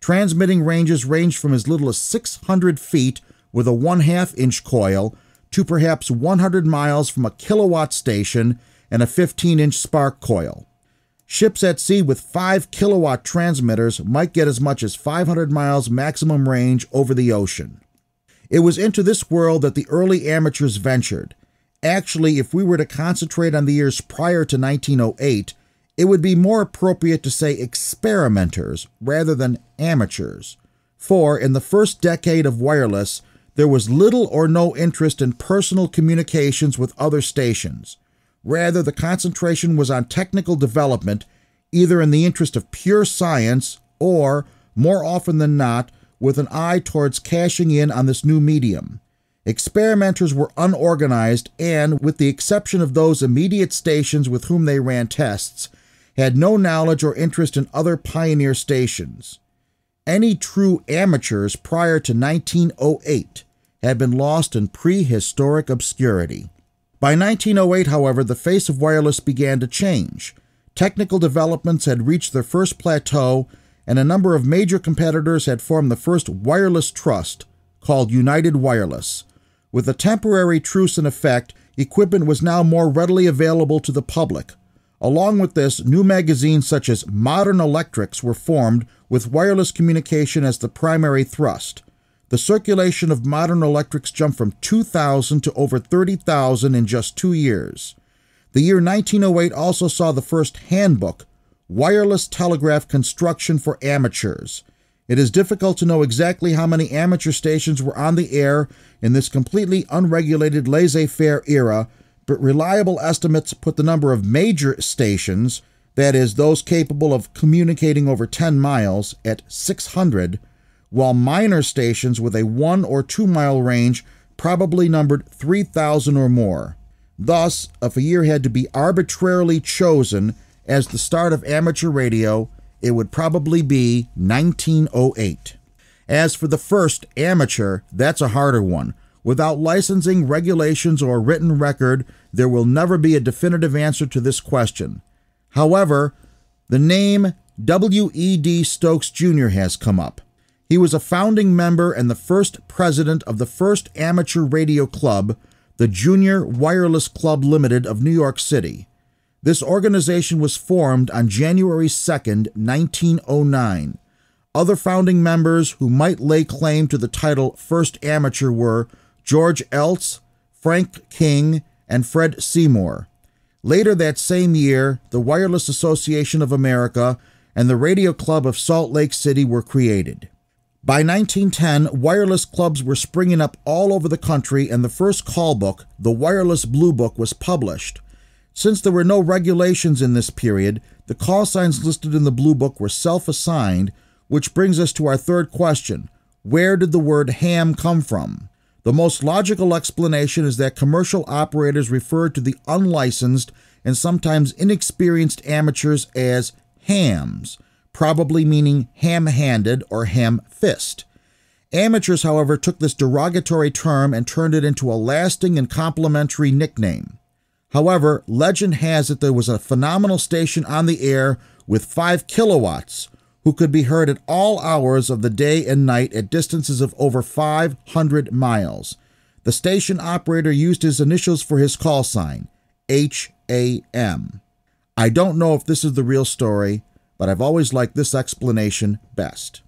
Transmitting ranges ranged from as little as 600 feet with a 1 2 inch coil to perhaps 100 miles from a kilowatt station and a 15 inch spark coil. Ships at sea with 5 kilowatt transmitters might get as much as 500 miles maximum range over the ocean. It was into this world that the early amateurs ventured. Actually, if we were to concentrate on the years prior to 1908, it would be more appropriate to say experimenters rather than amateurs. For in the first decade of wireless, there was little or no interest in personal communications with other stations. Rather, the concentration was on technical development, either in the interest of pure science or, more often than not, with an eye towards cashing in on this new medium. Experimenters were unorganized and, with the exception of those immediate stations with whom they ran tests, had no knowledge or interest in other pioneer stations. Any true amateurs prior to 1908 had been lost in prehistoric obscurity. By 1908, however, the face of wireless began to change. Technical developments had reached their first plateau, and a number of major competitors had formed the first wireless trust, called United Wireless. With a temporary truce in effect, equipment was now more readily available to the public. Along with this, new magazines such as Modern Electrics were formed with wireless communication as the primary thrust. The circulation of modern electrics jumped from 2,000 to over 30,000 in just two years. The year 1908 also saw the first handbook, Wireless Telegraph Construction for Amateurs. It is difficult to know exactly how many amateur stations were on the air in this completely unregulated laissez faire era, but reliable estimates put the number of major stations, that is, those capable of communicating over 10 miles, at 600, while minor stations with a 1 or 2 mile range probably numbered 3,000 or more. Thus, if a year had to be arbitrarily chosen as the start of amateur radio, it would probably be 1908. As for the first, amateur, that's a harder one. Without licensing, regulations, or written record, there will never be a definitive answer to this question. However, the name W.E.D. Stokes Jr. has come up. He was a founding member and the first president of the first amateur radio club, the Junior Wireless Club Limited of New York City. This organization was formed on January 2, 1909. Other founding members who might lay claim to the title First Amateur were George Eltz, Frank King, and Fred Seymour. Later that same year, the Wireless Association of America and the Radio Club of Salt Lake City were created. By 1910, wireless clubs were springing up all over the country, and the first call book, the Wireless Blue Book, was published. Since there were no regulations in this period, the call signs listed in the Blue Book were self assigned, which brings us to our third question Where did the word ham come from? The most logical explanation is that commercial operators referred to the unlicensed and sometimes inexperienced amateurs as hams, probably meaning ham handed or ham fist. Amateurs, however, took this derogatory term and turned it into a lasting and complimentary nickname. However, legend has it there was a phenomenal station on the air with 5 kilowatts who could be heard at all hours of the day and night at distances of over 500 miles. The station operator used his initials for his call sign H A M. I don't know if this is the real story, but I've always liked this explanation best.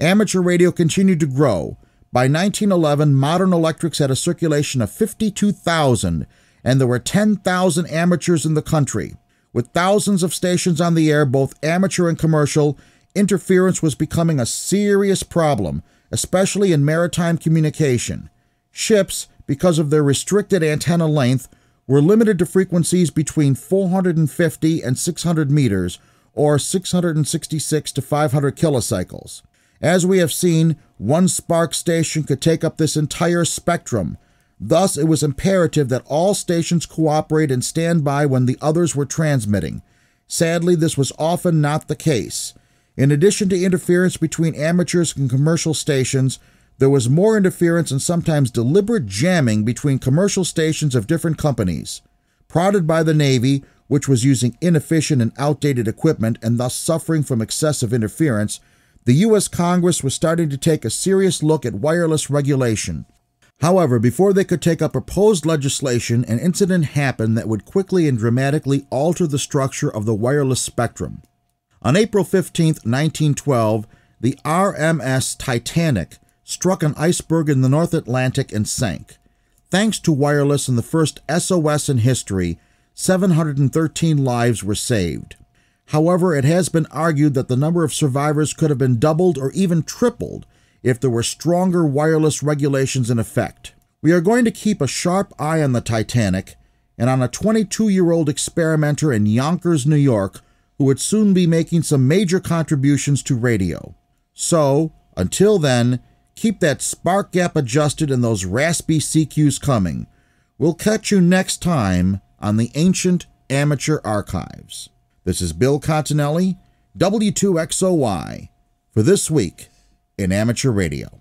Amateur radio continued to grow. By 1911, Modern Electrics had a circulation of 52,000 and there were 10,000 amateurs in the country. With thousands of stations on the air, both amateur and commercial, interference was becoming a serious problem, especially in maritime communication. Ships, because of their restricted antenna length, were limited to frequencies between 450 and 600 meters, or 666 to 500 kilocycles. As we have seen, one spark station could take up this entire spectrum, Thus, it was imperative that all stations cooperate and stand by when the others were transmitting. Sadly, this was often not the case. In addition to interference between amateurs and commercial stations, there was more interference and sometimes deliberate jamming between commercial stations of different companies. Prodded by the Navy, which was using inefficient and outdated equipment and thus suffering from excessive interference, the U.S. Congress was starting to take a serious look at wireless regulation. However, before they could take up proposed legislation, an incident happened that would quickly and dramatically alter the structure of the wireless spectrum. On April 15, 1912, the RMS Titanic struck an iceberg in the North Atlantic and sank. Thanks to wireless and the first SOS in history, 713 lives were saved. However, it has been argued that the number of survivors could have been doubled or even tripled if there were stronger wireless regulations in effect. We are going to keep a sharp eye on the Titanic and on a 22 year old experimenter in Yonkers, New York, who would soon be making some major contributions to radio. So, until then, keep that spark gap adjusted and those raspy CQs coming. We'll catch you next time on the Ancient Amateur Archives. This is Bill Continelli, W2XOY, for this week in amateur radio.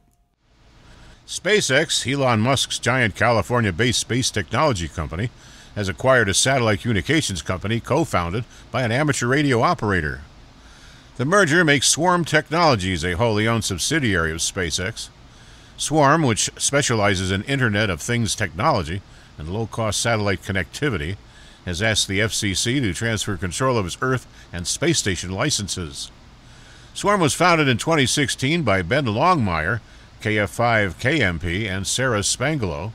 SpaceX, Elon Musk's giant California based space technology company, has acquired a satellite communications company co founded by an amateur radio operator. The merger makes Swarm Technologies a wholly owned subsidiary of SpaceX. Swarm, which specializes in Internet of Things technology and low cost satellite connectivity, has asked the FCC to transfer control of its Earth and space station licenses. Swarm was founded in 2016 by Ben Longmier, KF5 KMP, and Sarah Spangelo.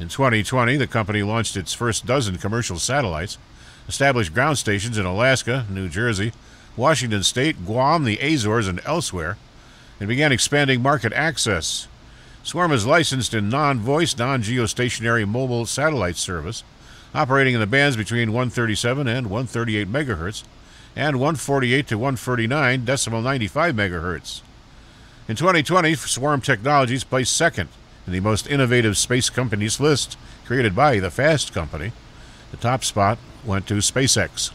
In 2020, the company launched its first dozen commercial satellites, established ground stations in Alaska, New Jersey, Washington State, Guam, the Azores, and elsewhere, and began expanding market access. Swarm is licensed in non voice, non geostationary mobile satellite service, operating in the bands between 137 and 138 megahertz and 148 to 149 decimal 95 megahertz. In 2020, Swarm Technologies placed second in the most innovative space companies list created by the Fast Company. The top spot went to SpaceX.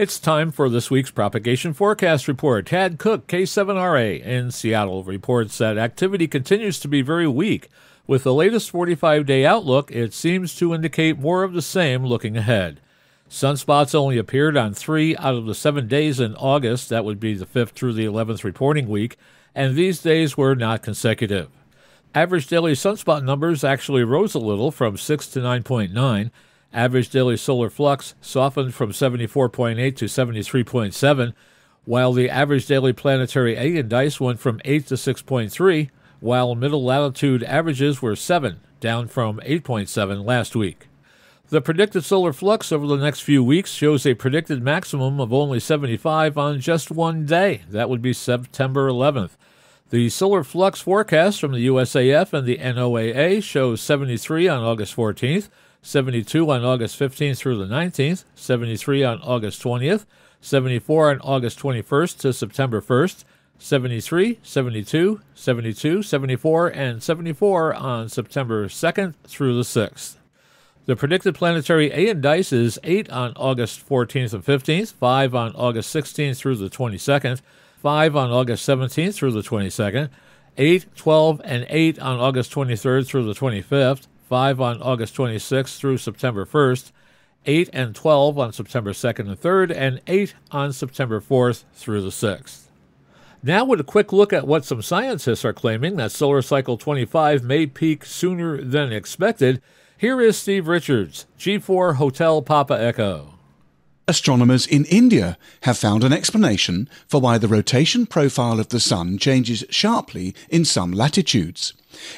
It's time for this week's propagation forecast report. Tad Cook, K7RA in Seattle, reports that activity continues to be very weak. With the latest 45 day outlook, it seems to indicate more of the same looking ahead. Sunspots only appeared on three out of the seven days in August, that would be the 5th through the 11th reporting week, and these days were not consecutive. Average daily sunspot numbers actually rose a little from 6 to 9.9. Average daily solar flux softened from 74.8 to 73.7, while the average daily planetary A indice went from 8 to 6.3, while middle latitude averages were 7, down from 8.7 last week. The predicted solar flux over the next few weeks shows a predicted maximum of only 75 on just one day. That would be September 11th. The solar flux forecast from the USAF and the NOAA shows 73 on August 14th, 72 on August 15th through the 19th, 73 on August 20th, 74 on August 21st to September 1st, 73, 72, 72, 74, and 74 on September 2nd through the 6th. The predicted planetary A indice is 8 on August 14th and 15th, 5 on August 16th through the 22nd, 5 on August 17th through the 22nd, 8, 12, and 8 on August 23rd through the 25th, 5 on August 26th through September 1st, 8 and 12 on September 2nd and 3rd, and 8 on September 4th through the 6th. Now, with a quick look at what some scientists are claiming that solar cycle 25 may peak sooner than expected, here is Steve Richards, G4 Hotel Papa Echo. Astronomers in India have found an explanation for why the rotation profile of the Sun changes sharply in some latitudes.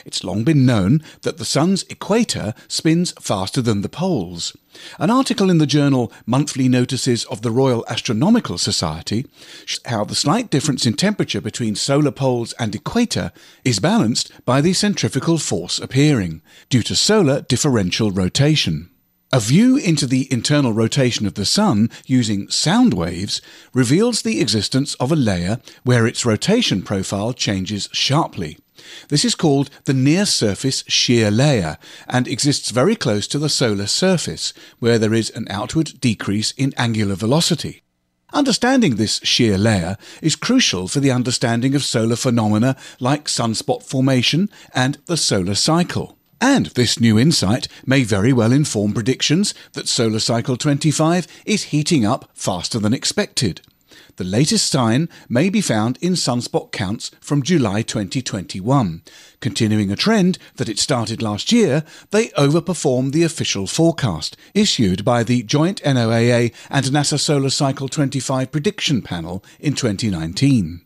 It's long been known that the Sun's equator spins faster than the poles. An article in the journal Monthly Notices of the Royal Astronomical Society shows how the slight difference in temperature between solar poles and equator is balanced by the centrifugal force appearing, due to solar differential rotation. A view into the internal rotation of the Sun using sound waves reveals the existence of a layer where its rotation profile changes sharply. This is called the near surface shear layer and exists very close to the solar surface, where there is an outward decrease in angular velocity. Understanding this shear layer is crucial for the understanding of solar phenomena like sunspot formation and the solar cycle. And this new insight may very well inform predictions that solar cycle 25 is heating up faster than expected. The latest sign may be found in sunspot counts from July 2021. Continuing a trend that it started last year, they overperformed the official forecast issued by the joint NOAA and NASA Solar Cycle 25 prediction panel in 2019.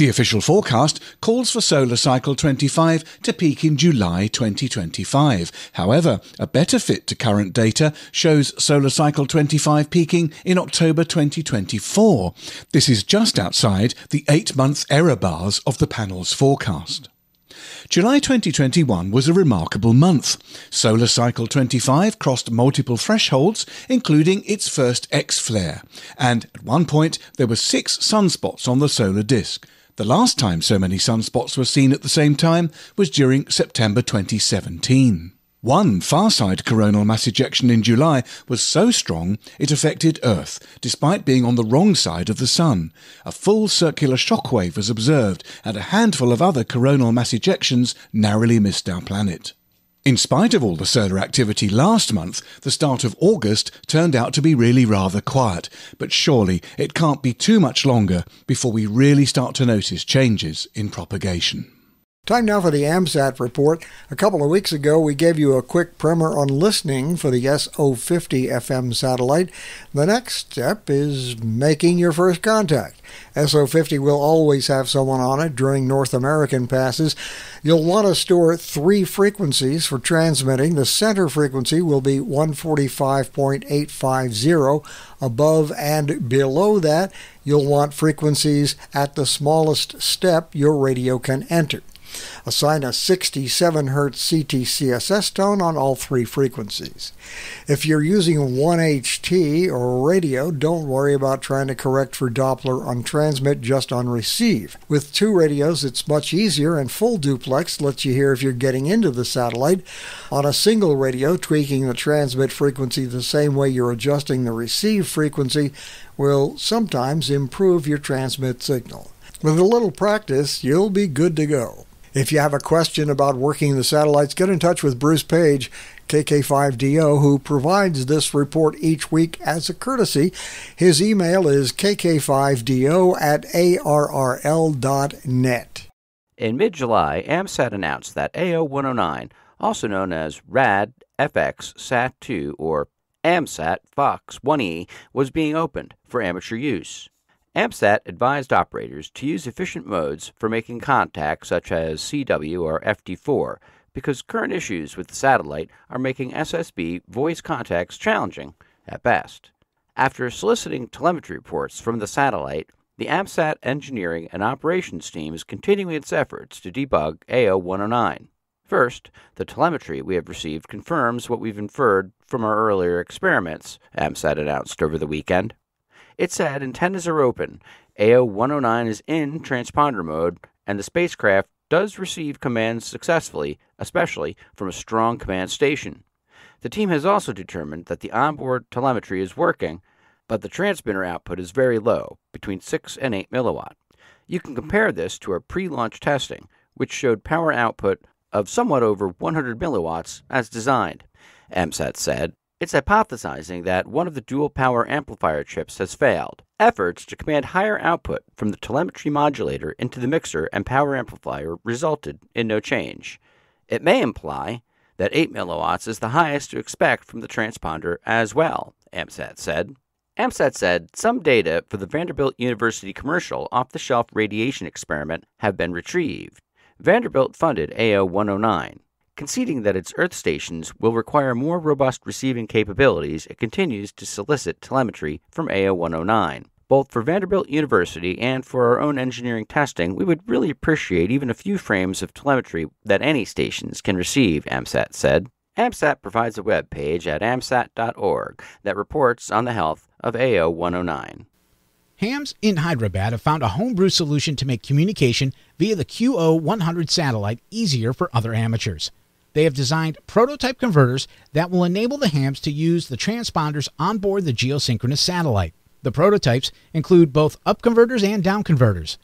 The official forecast calls for solar cycle 25 to peak in July 2025. However, a better fit to current data shows solar cycle 25 peaking in October 2024. This is just outside the 8-month error bars of the panel's forecast. July 2021 was a remarkable month. Solar Cycle 25 crossed multiple thresholds, including its first X flare, and at one point there were six sunspots on the solar disk. The last time so many sunspots were seen at the same time was during September 2017. One far-side coronal mass ejection in July was so strong it affected Earth, despite being on the wrong side of the Sun. A full circular shock wave was observed, and a handful of other coronal mass ejections narrowly missed our planet. In spite of all the solar activity last month, the start of August turned out to be really rather quiet, but surely it can't be too much longer before we really start to notice changes in propagation. Time now for the AMSAT report. A couple of weeks ago, we gave you a quick primer on listening for the SO50 FM satellite. The next step is making your first contact. SO50 will always have someone on it during North American passes. You'll want to store three frequencies for transmitting. The center frequency will be 145.850. Above and below that, you'll want frequencies at the smallest step your radio can enter. Assign a 67 Hz CTCSS tone on all three frequencies. If you're using 1HT or radio, don't worry about trying to correct for Doppler on transmit, just on receive. With two radios, it's much easier, and full duplex lets you hear if you're getting into the satellite. On a single radio, tweaking the transmit frequency the same way you're adjusting the receive frequency will sometimes improve your transmit signal. With a little practice, you'll be good to go. If you have a question about working the satellites, get in touch with Bruce Page, KK5DO, who provides this report each week as a courtesy. His email is kk5do at arrl.net. In mid July, AMSAT announced that AO 109, also known as RAD FX SAT 2 or AMSAT Fox 1E, was being opened for amateur use. AMSAT advised operators to use efficient modes for making contact such as CW or FT4 because current issues with the satellite are making SSB voice contacts challenging at best. After soliciting telemetry reports from the satellite, the AMSAT engineering and operations team is continuing its efforts to debug AO 109. First, the telemetry we have received confirms what we've inferred from our earlier experiments, AMSAT announced over the weekend. It said antennas are open, AO 109 is in transponder mode, and the spacecraft does receive commands successfully, especially from a strong command station. The team has also determined that the onboard telemetry is working, but the transmitter output is very low, between 6 and 8 milliwatt. You can compare this to our pre launch testing, which showed power output of somewhat over 100 milliwatts as designed. AMSAT said it's hypothesizing that one of the dual power amplifier chips has failed. Efforts to command higher output from the telemetry modulator into the mixer and power amplifier resulted in no change. It may imply that 8 milliwatts is the highest to expect from the transponder as well, AMSAT said. AMSAT said some data for the Vanderbilt University commercial off the shelf radiation experiment have been retrieved. Vanderbilt funded AO 109. Conceding that its Earth stations will require more robust receiving capabilities, it continues to solicit telemetry from AO 109. Both for Vanderbilt University and for our own engineering testing, we would really appreciate even a few frames of telemetry that any stations can receive, AMSAT said. AMSAT provides a web page at amsat.org that reports on the health of AO 109. Hams in Hyderabad have found a homebrew solution to make communication via the QO 100 satellite easier for other amateurs. They have designed prototype converters that will enable the hams to use the transponders on board the geosynchronous satellite. The prototypes include both up converters and down converters.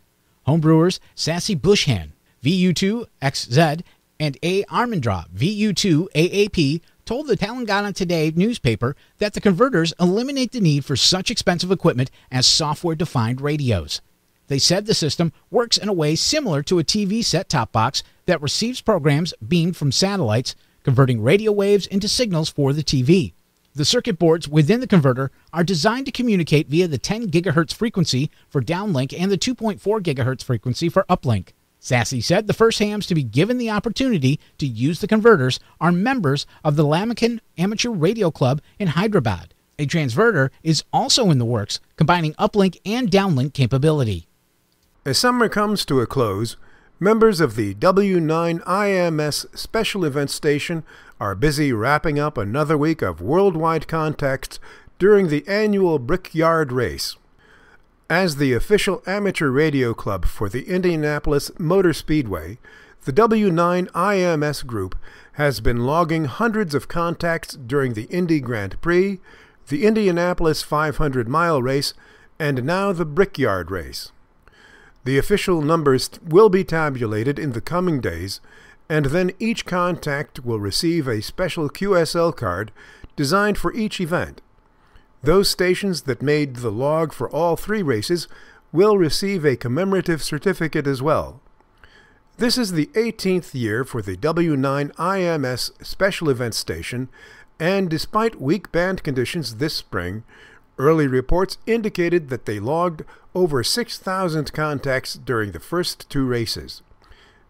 Homebrewers Sasi Bhushan, VU2XZ, and A. Amarendra, VU2AAP, told the Telangana Today newspaper that the converters eliminate the need for such expensive equipment as software defined radios. They said the system works in a way similar to a TV set top box that receives programs beamed from satellites, converting radio waves into signals for the TV. The circuit boards within the converter are designed to communicate via the 10 GHz frequency for downlink and the 2.4 GHz frequency for uplink. Sasi said the first hams to be given the opportunity to use the converters are members of the Lamakaan Amateur Radio Club in Hyderabad. A transverter is also in the works, combining uplink and downlink capability. As summer comes to a close, members of the W9 IMS Special Events Station are busy wrapping up another week of worldwide contacts during the annual Brickyard Race. As the official amateur radio club for the Indianapolis Motor Speedway, the W9 IMS group has been logging hundreds of contacts during the Indy Grand Prix, the Indianapolis 500 mile race, and now the Brickyard Race. The official numbers will be tabulated in the coming days, and then each contact will receive a special QSL card designed for each event. Those stations that made the log for all three races will receive a commemorative certificate as well. This is the 18th year for the W9 IMS Special Event Station, and despite weak band conditions this spring, Early reports indicated that they logged over 6,000 contacts during the first two races.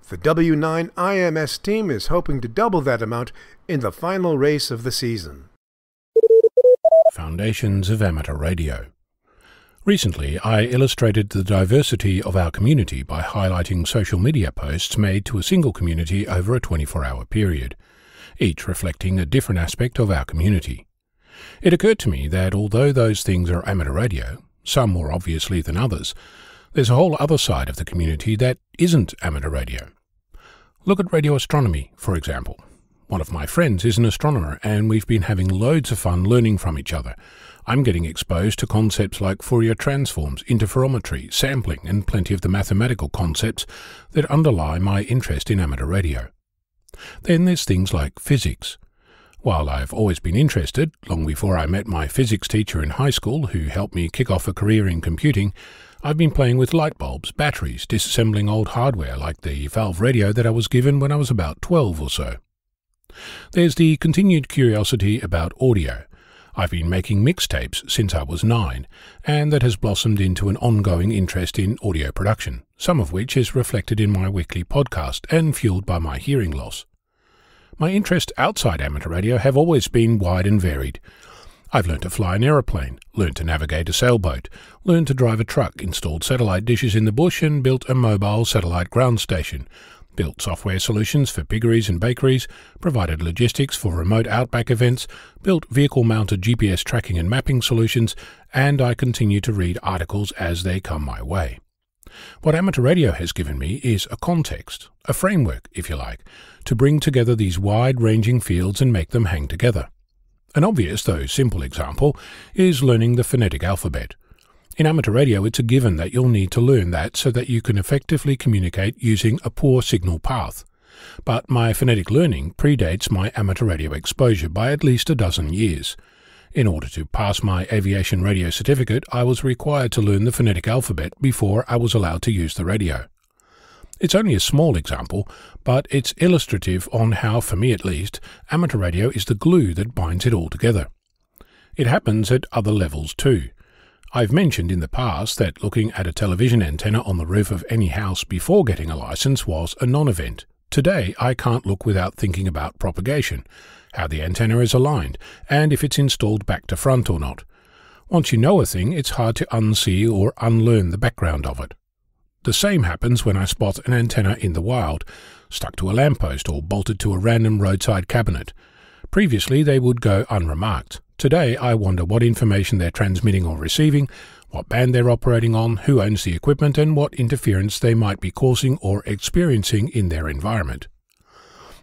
The W9 IMS team is hoping to double that amount in the final race of the season. Foundations of Amateur Radio. Recently, I illustrated the diversity of our community by highlighting social media posts made to a single community over a 24 hour period, each reflecting a different aspect of our community. It occurred to me that although those things are amateur radio, some more obviously than others, there's a whole other side of the community that isn't amateur radio. Look at radio astronomy, for example. One of my friends is an astronomer, and we've been having loads of fun learning from each other. I'm getting exposed to concepts like Fourier transforms, interferometry, sampling, and plenty of the mathematical concepts that underlie my interest in amateur radio. Then there's things like physics. While I've always been interested, long before I met my physics teacher in high school who helped me kick off a career in computing, I've been playing with light bulbs, batteries, disassembling old hardware like the valve radio that I was given when I was about 12 or so. There's the continued curiosity about audio. I've been making mixtapes since I was nine, and that has blossomed into an ongoing interest in audio production, some of which is reflected in my weekly podcast and fueled by my hearing loss. My interests outside amateur radio have always been wide and varied. I've learned to fly an aeroplane, learned to navigate a sailboat, learned to drive a truck, installed satellite dishes in the bush, and built a mobile satellite ground station, built software solutions for piggeries and bakeries, provided logistics for remote outback events, built vehicle mounted GPS tracking and mapping solutions, and I continue to read articles as they come my way. What amateur radio has given me is a context, a framework, if you like, to bring together these wide ranging fields and make them hang together. An obvious, though simple example, is learning the phonetic alphabet. In amateur radio, it's a given that you'll need to learn that so that you can effectively communicate using a poor signal path. But my phonetic learning predates my amateur radio exposure by at least a dozen years. In order to pass my aviation radio certificate, I was required to learn the phonetic alphabet before I was allowed to use the radio. It's only a small example, but it's illustrative on how, for me at least, amateur radio is the glue that binds it all together. It happens at other levels too. I've mentioned in the past that looking at a television antenna on the roof of any house before getting a license was a non event. Today, I can't look without thinking about propagation, how the antenna is aligned, and if it's installed back to front or not. Once you know a thing, it's hard to unsee or unlearn the background of it. The same happens when I spot an antenna in the wild, stuck to a lamppost or bolted to a random roadside cabinet. Previously, they would go unremarked. Today, I wonder what information they're transmitting or receiving, what band they're operating on, who owns the equipment, and what interference they might be causing or experiencing in their environment.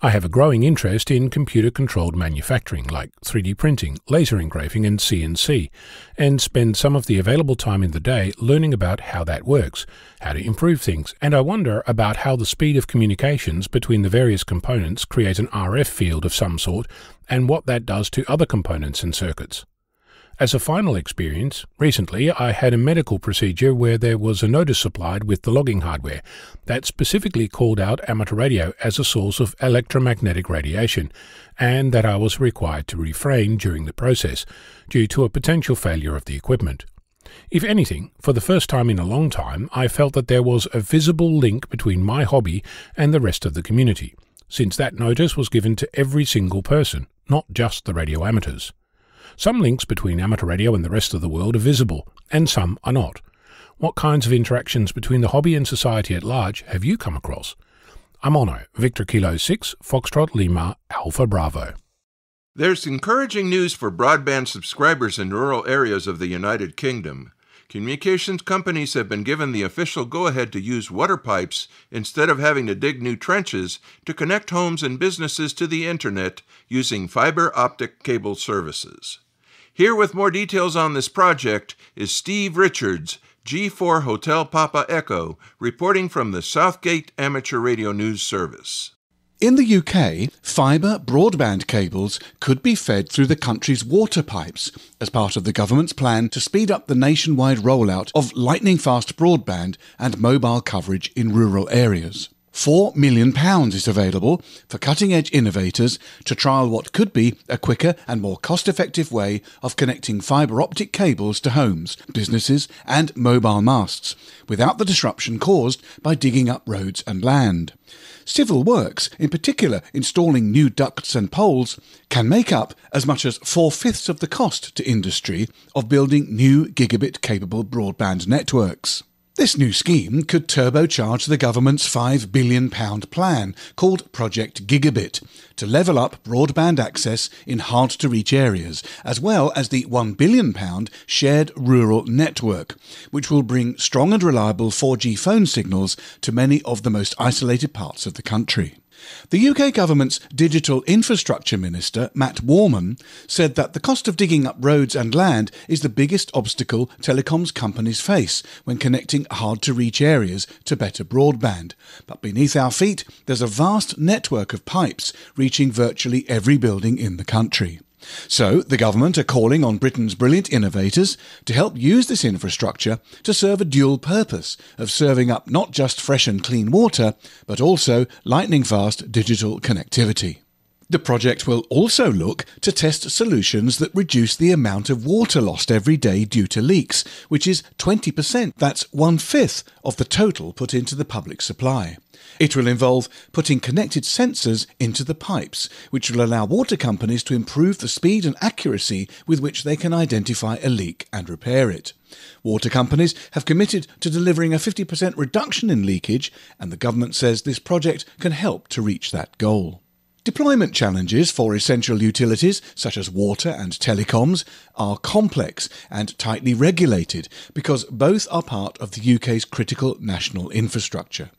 I have a growing interest in computer controlled manufacturing like 3D printing, laser engraving, and CNC, and spend some of the available time in the day learning about how that works, how to improve things, and I wonder about how the speed of communications between the various components create an RF field of some sort and what that does to other components and circuits. As a final experience, recently I had a medical procedure where there was a notice supplied with the logging hardware that specifically called out amateur radio as a source of electromagnetic radiation, and that I was required to refrain during the process due to a potential failure of the equipment. If anything, for the first time in a long time, I felt that there was a visible link between my hobby and the rest of the community, since that notice was given to every single person, not just the radio amateurs. Some links between amateur radio and the rest of the world are visible, and some are not. What kinds of interactions between the hobby and society at large have you come across? I'm Onno, Victor Kilo 6, Foxtrot Lima, Alpha Bravo. There's encouraging news for broadband subscribers in rural areas of the United Kingdom. Communications companies have been given the official go ahead to use water pipes instead of having to dig new trenches to connect homes and businesses to the internet using fiber optic cable services. Here with more details on this project is Steve Richards, G4 Hotel Papa Echo, reporting from the Southgate Amateur Radio News Service. In the UK, fibre broadband cables could be fed through the country's water pipes as part of the government's plan to speed up the nationwide rollout of lightning fast broadband and mobile coverage in rural areas. £4 million is available for cutting edge innovators to trial what could be a quicker and more cost effective way of connecting fibre optic cables to homes, businesses, and mobile masts without the disruption caused by digging up roads and land. Civil works, in particular installing new ducts and poles, can make up as much as four fifths of the cost to industry of building new gigabit capable broadband networks. This new scheme could turbocharge the government's £5 billion plan called Project Gigabit to level up broadband access in hard to reach areas, as well as the £1 billion shared rural network, which will bring strong and reliable 4G phone signals to many of the most isolated parts of the country. The UK government's Digital Infrastructure Minister, Matt Warman, said that the cost of digging up roads and land is the biggest obstacle telecoms companies face when connecting hard to reach areas to better broadband. But beneath our feet, there's a vast network of pipes reaching virtually every building in the country. So, the government are calling on Britain's brilliant innovators to help use this infrastructure to serve a dual purpose of serving up not just fresh and clean water, but also lightning fast digital connectivity. The project will also look to test solutions that reduce the amount of water lost every day due to leaks, which is 20%. That's one fifth of the total put into the public supply. It will involve putting connected sensors into the pipes, which will allow water companies to improve the speed and accuracy with which they can identify a leak and repair it. Water companies have committed to delivering a 50% reduction in leakage, and the government says this project can help to reach that goal. Deployment challenges for essential utilities, such as water and telecoms, are complex and tightly regulated because both are part of the UK's critical national infrastructure.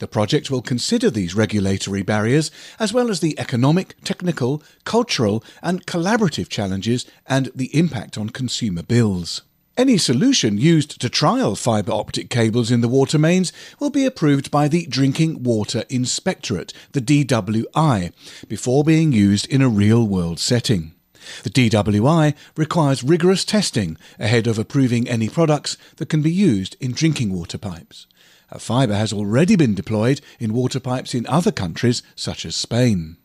The project will consider these regulatory barriers as well as the economic, technical, cultural, and collaborative challenges and the impact on consumer bills. Any solution used to trial fibre optic cables in the water mains will be approved by the Drinking Water Inspectorate, the DWI, before being used in a real world setting. The DWI requires rigorous testing ahead of approving any products that can be used in drinking water pipes. A fibre has already been deployed in water pipes in other countries such as Spain.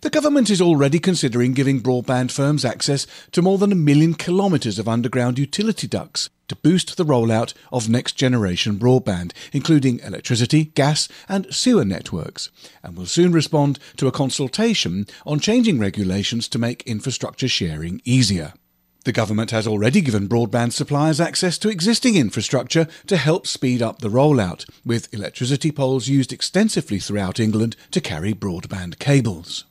The government is already considering giving broadband firms access to more than a million kilometres of underground utility ducts to boost the rollout of next generation broadband, including electricity, gas, and sewer networks, and will soon respond to a consultation on changing regulations to make infrastructure sharing easier. The government has already given broadband suppliers access to existing infrastructure to help speed up the rollout, with electricity poles used extensively throughout England to carry broadband cables.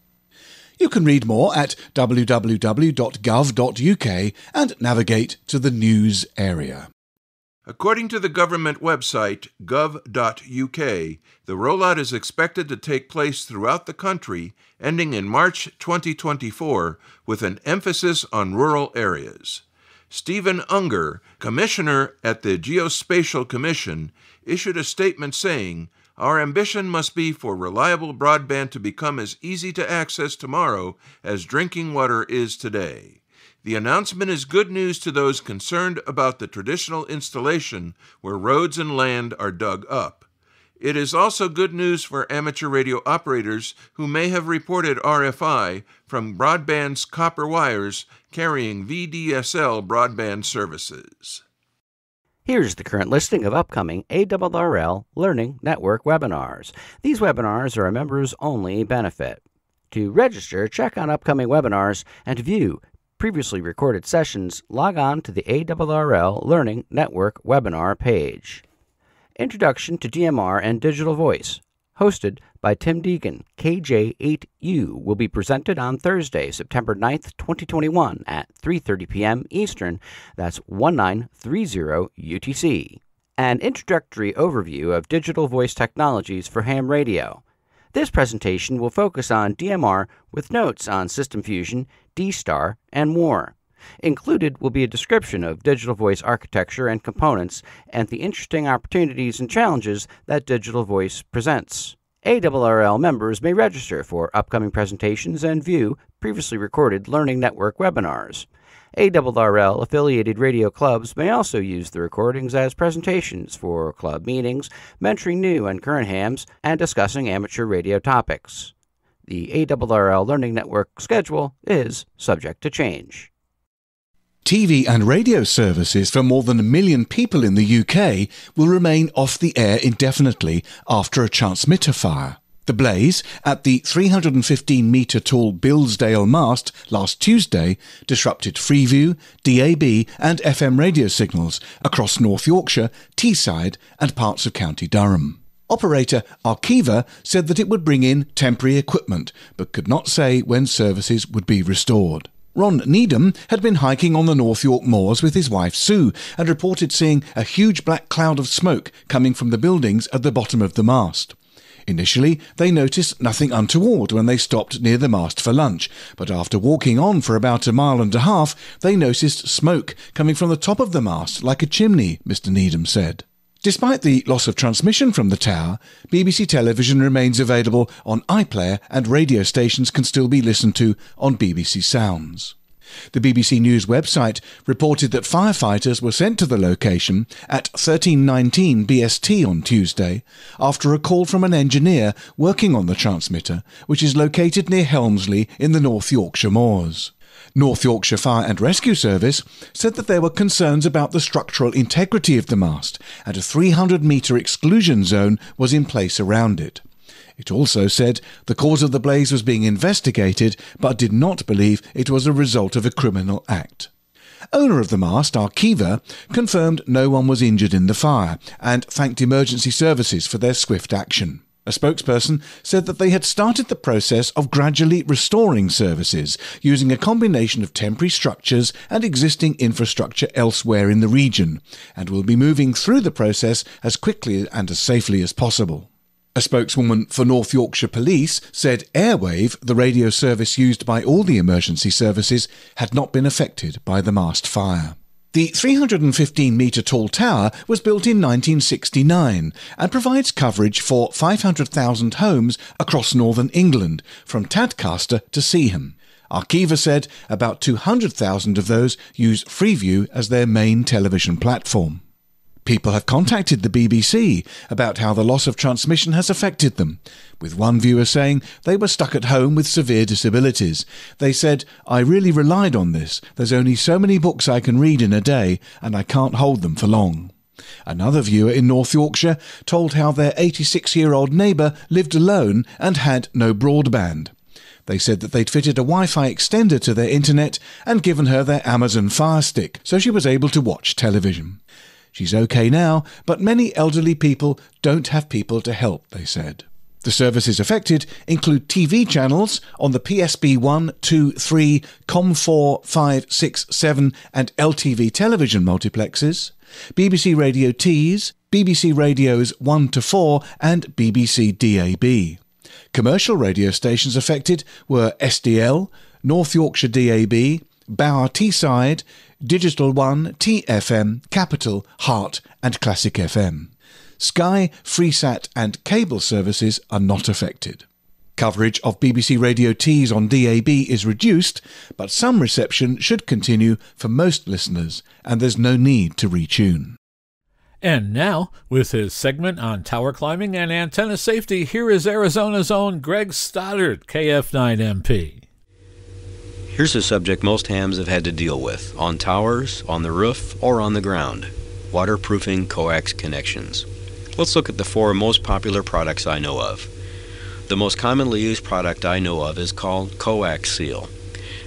You can read more at www.gov.uk and navigate to the news area. According to the government website gov.uk, the rollout is expected to take place throughout the country, ending in March 2024, with an emphasis on rural areas. Stephen Unger, commissioner at the Geospatial Commission, issued a statement saying, Our ambition must be for reliable broadband to become as easy to access tomorrow as drinking water is today. The announcement is good news to those concerned about the traditional installation where roads and land are dug up. It is also good news for amateur radio operators who may have reported RFI from broadband's copper wires carrying VDSL broadband services. Here's the current listing of upcoming ARRL Learning Network webinars. These webinars are a members only benefit. To register, check on upcoming webinars and view previously recorded sessions, log on to the ARRL Learning Network webinar page. Introduction to DMR and Digital Voice, hosted by Tim Deegan, KJ8U, will be presented on Thursday, September 9th, 2021 at 3:30 p.m. Eastern. That's 1930 UTC. An introductory overview of digital voice technologies for ham radio. This presentation will focus on DMR with notes on System Fusion, D-Star, and more. Included will be a description of digital voice architecture and components and the interesting opportunities and challenges that digital voice presents. ARRL members may register for upcoming presentations and view previously recorded Learning Network webinars. ARRL affiliated radio clubs may also use the recordings as presentations for club meetings, mentoring new and current hams, and discussing amateur radio topics. The ARRL Learning Network schedule is subject to change. TV and radio services for more than a million people in the UK will remain off the air indefinitely after a transmitter fire. The blaze at the 315 metre tall Bilsdale mast last Tuesday disrupted Freeview, DAB, and FM radio signals across North Yorkshire, Teesside, and parts of County Durham. Operator Arqiva said that it would bring in temporary equipment, but could not say when services would be restored. Ron Needham had been hiking on the North York moors with his wife Sue and reported seeing a huge black cloud of smoke coming from the buildings at the bottom of the mast. Initially, they noticed nothing untoward when they stopped near the mast for lunch, but after walking on for about a mile and a half, they noticed smoke coming from the top of the mast like a chimney, Mr. Needham said. Despite the loss of transmission from the tower, BBC Television remains available on iPlayer and radio stations can still be listened to on BBC Sounds. The BBC News website reported that firefighters were sent to the location at 1319 BST on Tuesday after a call from an engineer working on the transmitter, which is located near Helmsley in the North Yorkshire Moors. North Yorkshire Fire and Rescue Service said that there were concerns about the structural integrity of the mast and a 300 metre exclusion zone was in place around it. It also said the cause of the blaze was being investigated but did not believe it was a result of a criminal act. Owner of the mast, Arqiva, confirmed no one was injured in the fire and thanked emergency services for their swift action. A spokesperson said that they had started the process of gradually restoring services using a combination of temporary structures and existing infrastructure elsewhere in the region, and will be moving through the process as quickly and as safely as possible. A spokeswoman for North Yorkshire Police said Airwave, the radio service used by all the emergency services, had not been affected by the mast fire. The 315 metre tall tower was built in 1969 and provides coverage for 500,000 homes across northern England, from Tadcaster to Seaham. Arqiva said about 200,000 of those use Freeview as their main television platform. People have contacted the BBC about how the loss of transmission has affected them, with one viewer saying they were stuck at home with severe disabilities. They said, I really relied on this. There's only so many books I can read in a day, and I can't hold them for long. Another viewer in North Yorkshire told how their 86 year old neighbour lived alone and had no broadband. They said that they'd fitted a Wi Fi extender to their internet and given her their Amazon Fire Stick so she was able to watch television. She's okay now, but many elderly people don't have people to help, they said. The services affected include TV channels on the PSB 1, 2, 3, COM4, 5, 6, 7, and LTV television multiplexes, BBC Radio Tees, BBC Radios 1 to 4, and BBC DAB. Commercial radio stations affected were SDL, North Yorkshire DAB, Bauer Teesside, Digital One, TFM, Capital, Heart, and Classic FM. Sky, Freesat, and cable services are not affected. Coverage of BBC Radio Tees on DAB is reduced, but some reception should continue for most listeners, and there's no need to retune. And now, with his segment on tower climbing and antenna safety, here is Arizona's own Greg Stoddard, KF9MP. Here's a subject most hams have had to deal with on towers, on the roof, or on the ground waterproofing coax connections. Let's look at the four most popular products I know of. The most commonly used product I know of is called Coax Seal.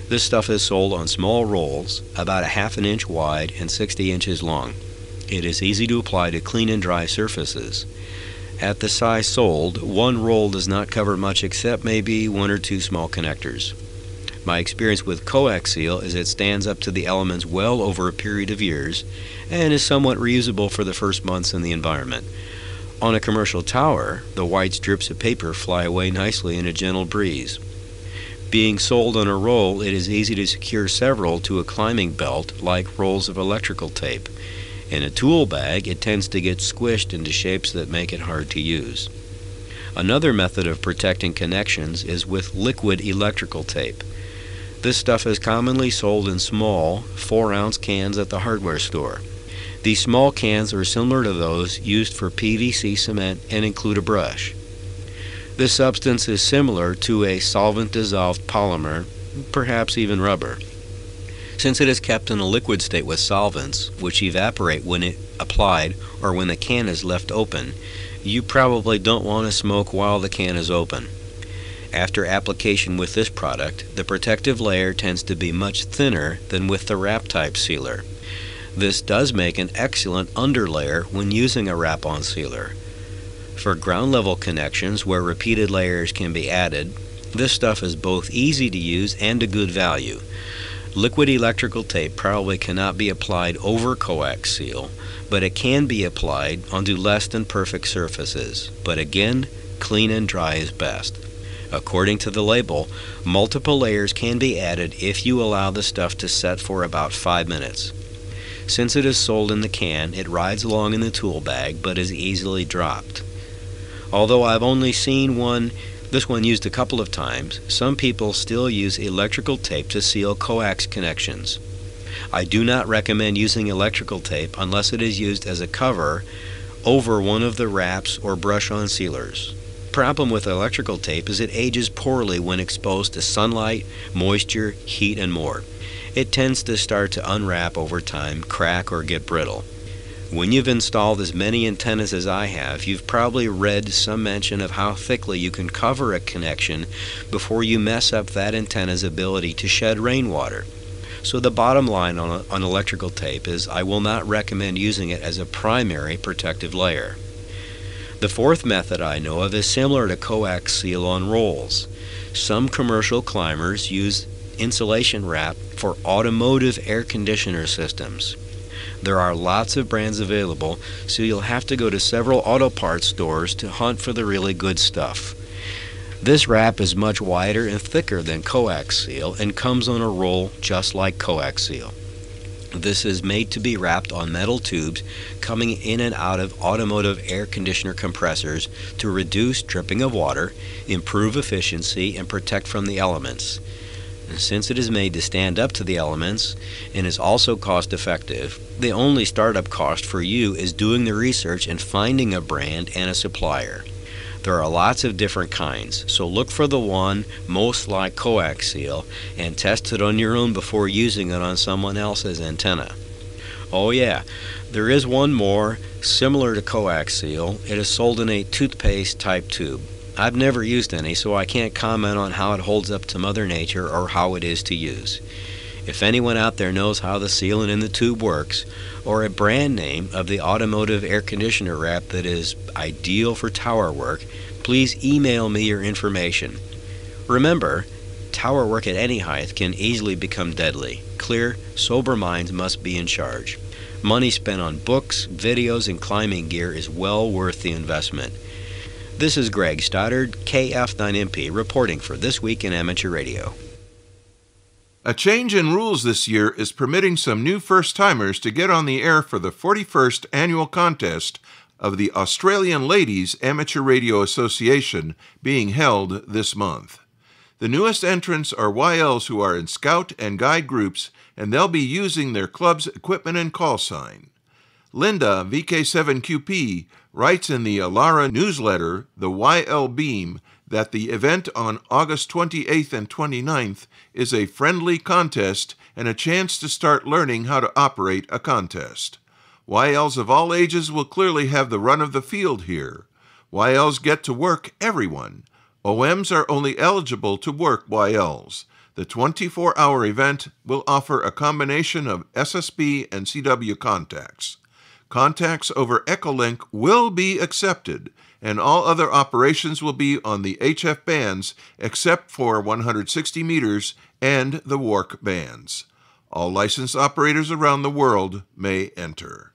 This stuff is sold on small rolls, about a half an inch wide and 60 inches long. It is easy to apply to clean and dry surfaces. At the size sold, one roll does not cover much except maybe one or two small connectors. My experience with coax seal is it stands up to the elements well over a period of years and is somewhat reusable for the first months in the environment. On a commercial tower, the white strips of paper fly away nicely in a gentle breeze. Being sold on a roll, it is easy to secure several to a climbing belt like rolls of electrical tape. In a tool bag, it tends to get squished into shapes that make it hard to use. Another method of protecting connections is with liquid electrical tape. This stuff is commonly sold in small, 4 ounce cans at the hardware store. These small cans are similar to those used for PVC cement and include a brush. This substance is similar to a solvent dissolved polymer, perhaps even rubber. Since it is kept in a liquid state with solvents, which evaporate when it applied or when the can is left open, you probably don't want to smoke while the can is open. After application with this product, the protective layer tends to be much thinner than with the wrap type sealer. This does make an excellent underlayer when using a wrap-on sealer. For ground level connections where repeated layers can be added, this stuff is both easy to use and a good value. Liquid electrical tape probably cannot be applied over coax seal, but it can be applied onto less than perfect surfaces. But again, clean and dry is best. According to the label, multiple layers can be added if you allow the stuff to set for about 5 minutes. Since it is sold in the can, it rides along in the tool bag but is easily dropped. Although I've only seen one, this one used a couple of times, some people still use electrical tape to seal coax connections. I do not recommend using electrical tape unless it is used as a cover over one of the wraps or brush on sealers. The problem with electrical tape is it ages poorly when exposed to sunlight, moisture, heat, and more it tends to start to unwrap over time, crack, or get brittle. When you've installed as many antennas as I have, you've probably read some mention of how thickly you can cover a connection before you mess up that antenna's ability to shed rainwater. So the bottom line on, on electrical tape is I will not recommend using it as a primary protective layer. The fourth method I know of is similar to coax seal on rolls. Some commercial climbers use insulation wrap for automotive air conditioner systems. There are lots of brands available, so you'll have to go to several auto parts stores to hunt for the really good stuff. This wrap is much wider and thicker than coax seal and comes on a roll just like coax seal. This is made to be wrapped on metal tubes coming in and out of automotive air conditioner compressors to reduce dripping of water, improve efficiency, and protect from the elements. Since it is made to stand up to the elements and is also cost effective, the only startup cost for you is doing the research and finding a brand and a supplier. There are lots of different kinds, so look for the one most like coax seal and test it on your own before using it on someone else's antenna. Oh, yeah, there is one more similar to coax seal. It is sold in a toothpaste type tube. I've never used any, so I can't comment on how it holds up to Mother Nature or how it is to use. If anyone out there knows how the sealant in the tube works, or a brand name of the automotive air conditioner wrap that is ideal for tower work, please email me your information. Remember, tower work at any height can easily become deadly. Clear, sober minds must be in charge. Money spent on books, videos, and climbing gear is well worth the investment. This is Greg Stoddard, KF9MP, reporting for This Week in Amateur Radio. A change in rules this year is permitting some new first timers to get on the air for the 41st annual contest of the Australian Ladies Amateur Radio Association being held this month. The newest entrants are YLs who are in scout and guide groups, and they'll be using their club's equipment and call sign. Linda, VK7QP, writes in the Alara newsletter, the YL Beam, that the event on August 28th and 29th is a friendly contest and a chance to start learning how to operate a contest. YLs of all ages will clearly have the run of the field here. YLs get to work everyone. OMs are only eligible to work YLs. The 24 hour event will offer a combination of SSB and CW contacts. Contacts over Echolink will be accepted, and all other operations will be on the HF bands except for 160 meters and the WARC bands. All licensed operators around the world may enter.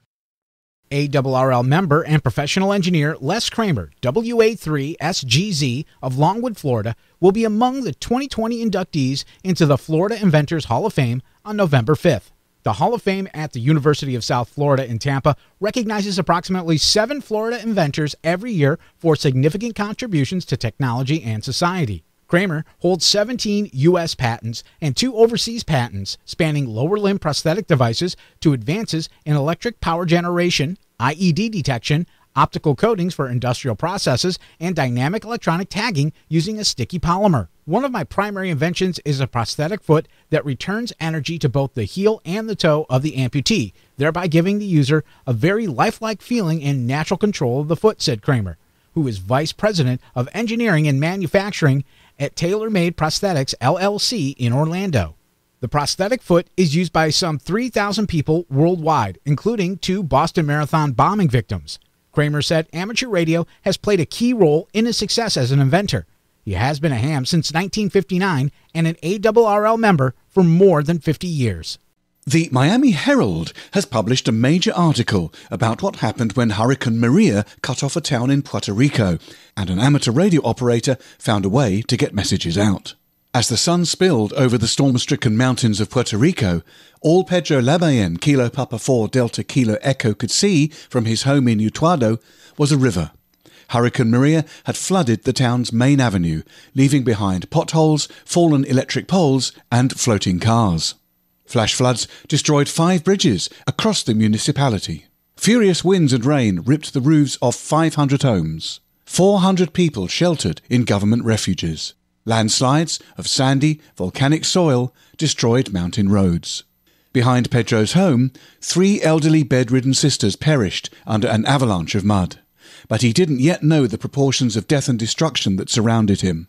ARRL member and professional engineer Les Kramer, WA3SGZ of Longwood, Florida, will be among the 2020 inductees into the Florida Inventors Hall of Fame on November 5th. The Hall of Fame at the University of South Florida in Tampa recognizes approximately seven Florida inventors every year for significant contributions to technology and society. Kramer holds 17 U.S. patents and two overseas patents spanning lower limb prosthetic devices to advances in electric power generation, IED detection, optical coatings for industrial processes, and dynamic electronic tagging using a sticky polymer. One of my primary inventions is a prosthetic foot that returns energy to both the heel and the toe of the amputee, thereby giving the user a very lifelike feeling and natural control of the foot, said Kramer, who is Vice President of Engineering and Manufacturing at Tailor Made Prosthetics LLC in Orlando. The prosthetic foot is used by some 3,000 people worldwide, including two Boston Marathon bombing victims. Kramer said amateur radio has played a key role in his success as an inventor. He has been a ham since 1959 and an ARRL member for more than 50 years. The Miami Herald has published a major article about what happened when Hurricane Maria cut off a town in Puerto Rico, and an amateur radio operator found a way to get messages out. As the sun spilled over the storm stricken mountains of Puerto Rico, all Pedro Labayen Kilo Papa 4 Delta Kilo Echo could see from his home in Utuado was a river. Hurricane Maria had flooded the town's main avenue, leaving behind potholes, fallen electric poles, and floating cars. Flash floods destroyed five bridges across the municipality. Furious winds and rain ripped the roofs of 500 homes. 400 people sheltered in government refuges. Landslides of sandy, volcanic soil destroyed mountain roads. Behind Pedro's home, three elderly bedridden sisters perished under an avalanche of mud but he didn't yet know the proportions of death and destruction that surrounded him.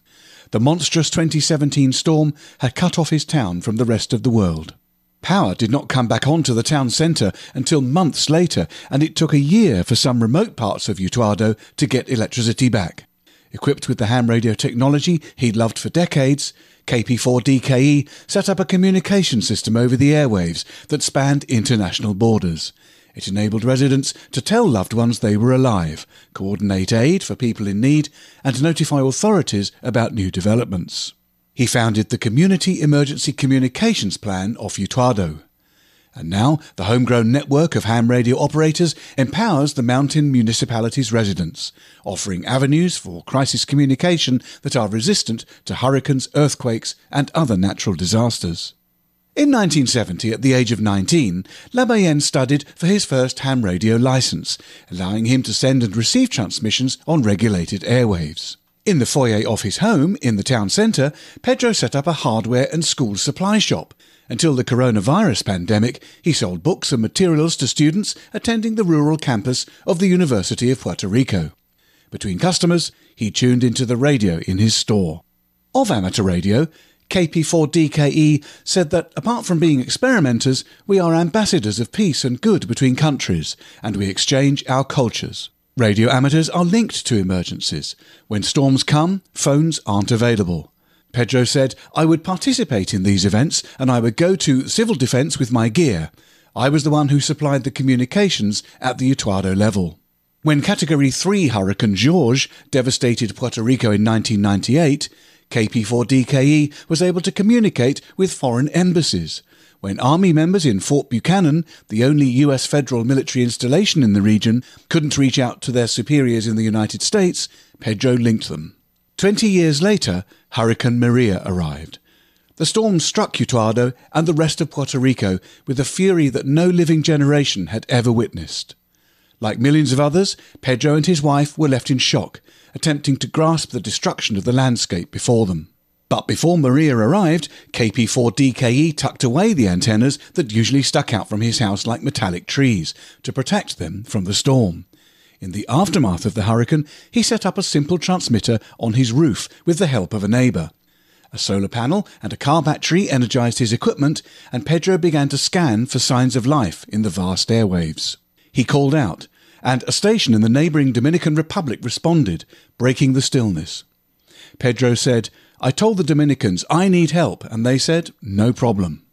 The monstrous 2017 storm had cut off his town from the rest of the world. Power did not come back onto the town centre until months later, and it took a year for some remote parts of Utuado to get electricity back. Equipped with the ham radio technology he'd loved for decades, KP4DKE set up a communication system over the airwaves that spanned international borders. It enabled residents to tell loved ones they were alive, coordinate aid for people in need, and notify authorities about new developments. He founded the Community Emergency Communications Plan of Utuado. And now the homegrown network of ham radio operators empowers the mountain municipality's residents, offering avenues for crisis communication that are resistant to hurricanes, earthquakes, and other natural disasters. In 1970, at the age of 19, Labayen studied for his first ham radio license, allowing him to send and receive transmissions on regulated airwaves. In the foyer of his home, in the town centre, Pedro set up a hardware and school supply shop. Until the coronavirus pandemic, he sold books and materials to students attending the rural campus of the University of Puerto Rico. Between customers, he tuned into the radio in his store. Of amateur radio, KP4DKE said that apart from being experimenters, we are ambassadors of peace and good between countries, and we exchange our cultures. Radio amateurs are linked to emergencies. When storms come, phones aren't available. Pedro said, I would participate in these events and I would go to civil defense with my gear. I was the one who supplied the communications at the Utuado level. When Category 3 Hurricane George devastated Puerto Rico in 1998, KP4DKE was able to communicate with foreign embassies. When Army members in Fort Buchanan, the only US federal military installation in the region, couldn't reach out to their superiors in the United States, Pedro linked them. Twenty years later, Hurricane Maria arrived. The storm struck Utuado and the rest of Puerto Rico with a fury that no living generation had ever witnessed. Like millions of others, Pedro and his wife were left in shock attempting to grasp the destruction of the landscape before them. But before Maria arrived, KP4DKE tucked away the antennas that usually stuck out from his house like metallic trees to protect them from the storm. In the aftermath of the hurricane, he set up a simple transmitter on his roof with the help of a neighbour. A solar panel and a car battery energized his equipment, and Pedro began to scan for signs of life in the vast airwaves. He called out, and a station in the neighbouring Dominican Republic responded, breaking the stillness. Pedro said, I told the Dominicans I need help, and they said, no problem.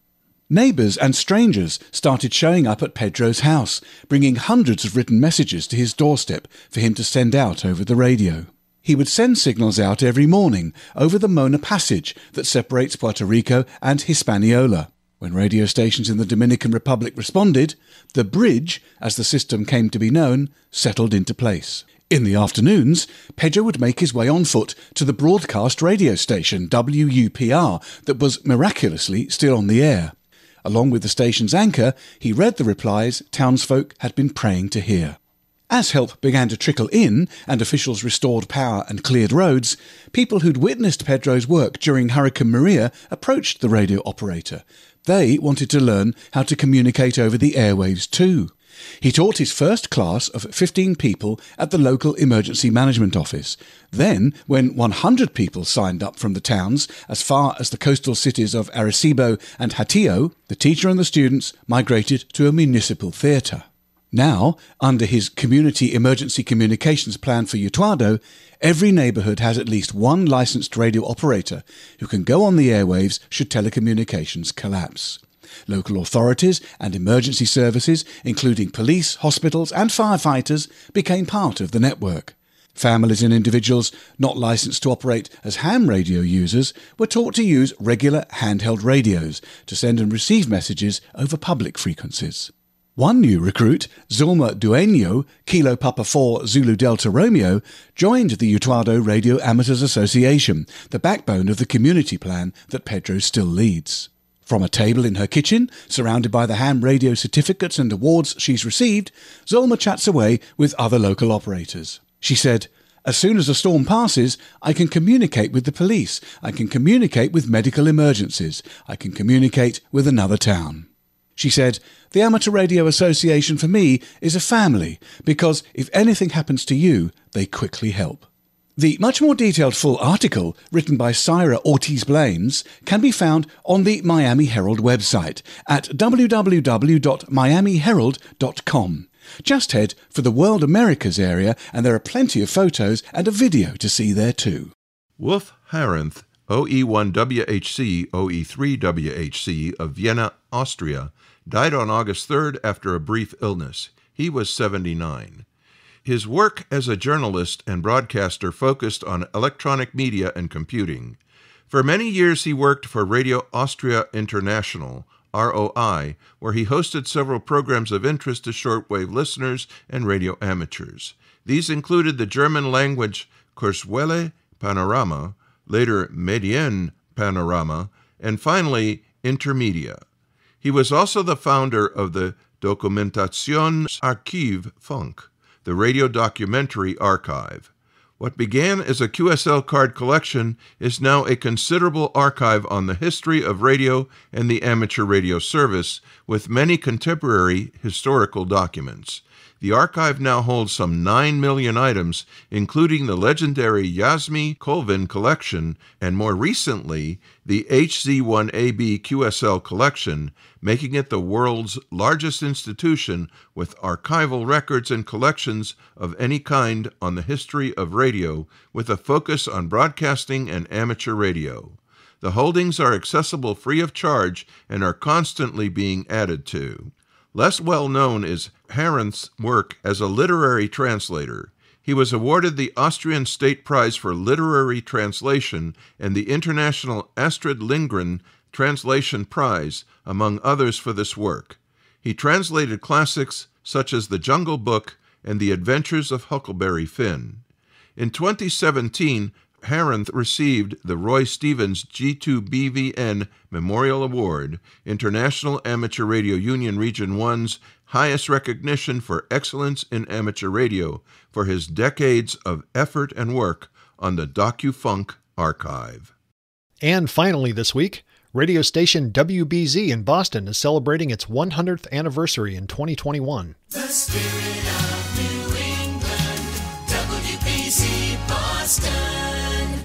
Neighbours and strangers started showing up at Pedro's house, bringing hundreds of written messages to his doorstep for him to send out over the radio. He would send signals out every morning over the Mona Passage that separates Puerto Rico and Hispaniola. When radio stations in the Dominican Republic responded, the bridge, as the system came to be known, settled into place. In the afternoons, Pedro would make his way on foot to the broadcast radio station WUPR that was miraculously still on the air. Along with the station's anchor, he read the replies townsfolk had been praying to hear. As help began to trickle in and officials restored power and cleared roads, people who'd witnessed Pedro's work during Hurricane Maria approached the radio operator. They wanted to learn how to communicate over the airwaves too. He taught his first class of 15 people at the local emergency management office. Then, when 100 people signed up from the towns as far as the coastal cities of Arecibo and Hatillo, the teacher and the students migrated to a municipal theatre. Now, under his Community Emergency Communications Plan for Utuado, every neighbourhood has at least one licensed radio operator who can go on the airwaves should telecommunications collapse. Local authorities and emergency services, including police, hospitals, and firefighters, became part of the network. Families and individuals not licensed to operate as ham radio users were taught to use regular handheld radios to send and receive messages over public frequencies. One new recruit, Zulma Dueño, Kilo Papa 4 Zulu Delta Romeo, joined the Utuado Radio Amateurs Association, the backbone of the community plan that Pedro still leads. From a table in her kitchen, surrounded by the ham radio certificates and awards she's received, Zulma chats away with other local operators. She said, as soon as a storm passes, I can communicate with the police. I can communicate with medical emergencies. I can communicate with another town. She said, The Amateur Radio Association for me is a family because if anything happens to you, they quickly help. The much more detailed full article, written by Syra Ortiz Blanes, can be found on the Miami Herald website at www.miamiherald.com. Just head for the World Americas area, and there are plenty of photos and a video to see there too. Wolf Harranth, OE1WHC, OE3WHC of Vienna, Austria, died on August 3rd after a brief illness. He was 79. His work as a journalist and broadcaster focused on electronic media and computing. For many years, he worked for Radio Austria International, ROI, where he hosted several programs of interest to shortwave listeners and radio amateurs. These included the German language Kurzwelle Panorama, later Medien Panorama, and finally Intermedia. He was also the founder of the Dokumentationsarchiv Funk, the radio documentary archive. What began as a QSL card collection is now a considerable archive on the history of radio and the amateur radio service, with many contemporary historical documents. The archive now holds some 9 million items, including the legendary Yasme Colvin collection and more recently the HZ1AB QSL collection, making it the world's largest institution with archival records and collections of any kind on the history of radio, with a focus on broadcasting and amateur radio. The holdings are accessible free of charge and are constantly being added to. Less well known is Harranth's work as a literary translator. He was awarded the Austrian State Prize for Literary Translation and the International Astrid Lindgren Translation Prize, among others, for this work. He translated classics such as The Jungle Book and The Adventures of Huckleberry Finn. In 2017, Harranth received the Roy Stevens G2BVN Memorial Award, International Amateur Radio Union Region 1's highest recognition for excellence in amateur radio for his decades of effort and work on the Dokufunk archive. And finally, this week, radio station WBZ in Boston is celebrating its 100th anniversary in 2021. The spirit of New England, WBZ Boston.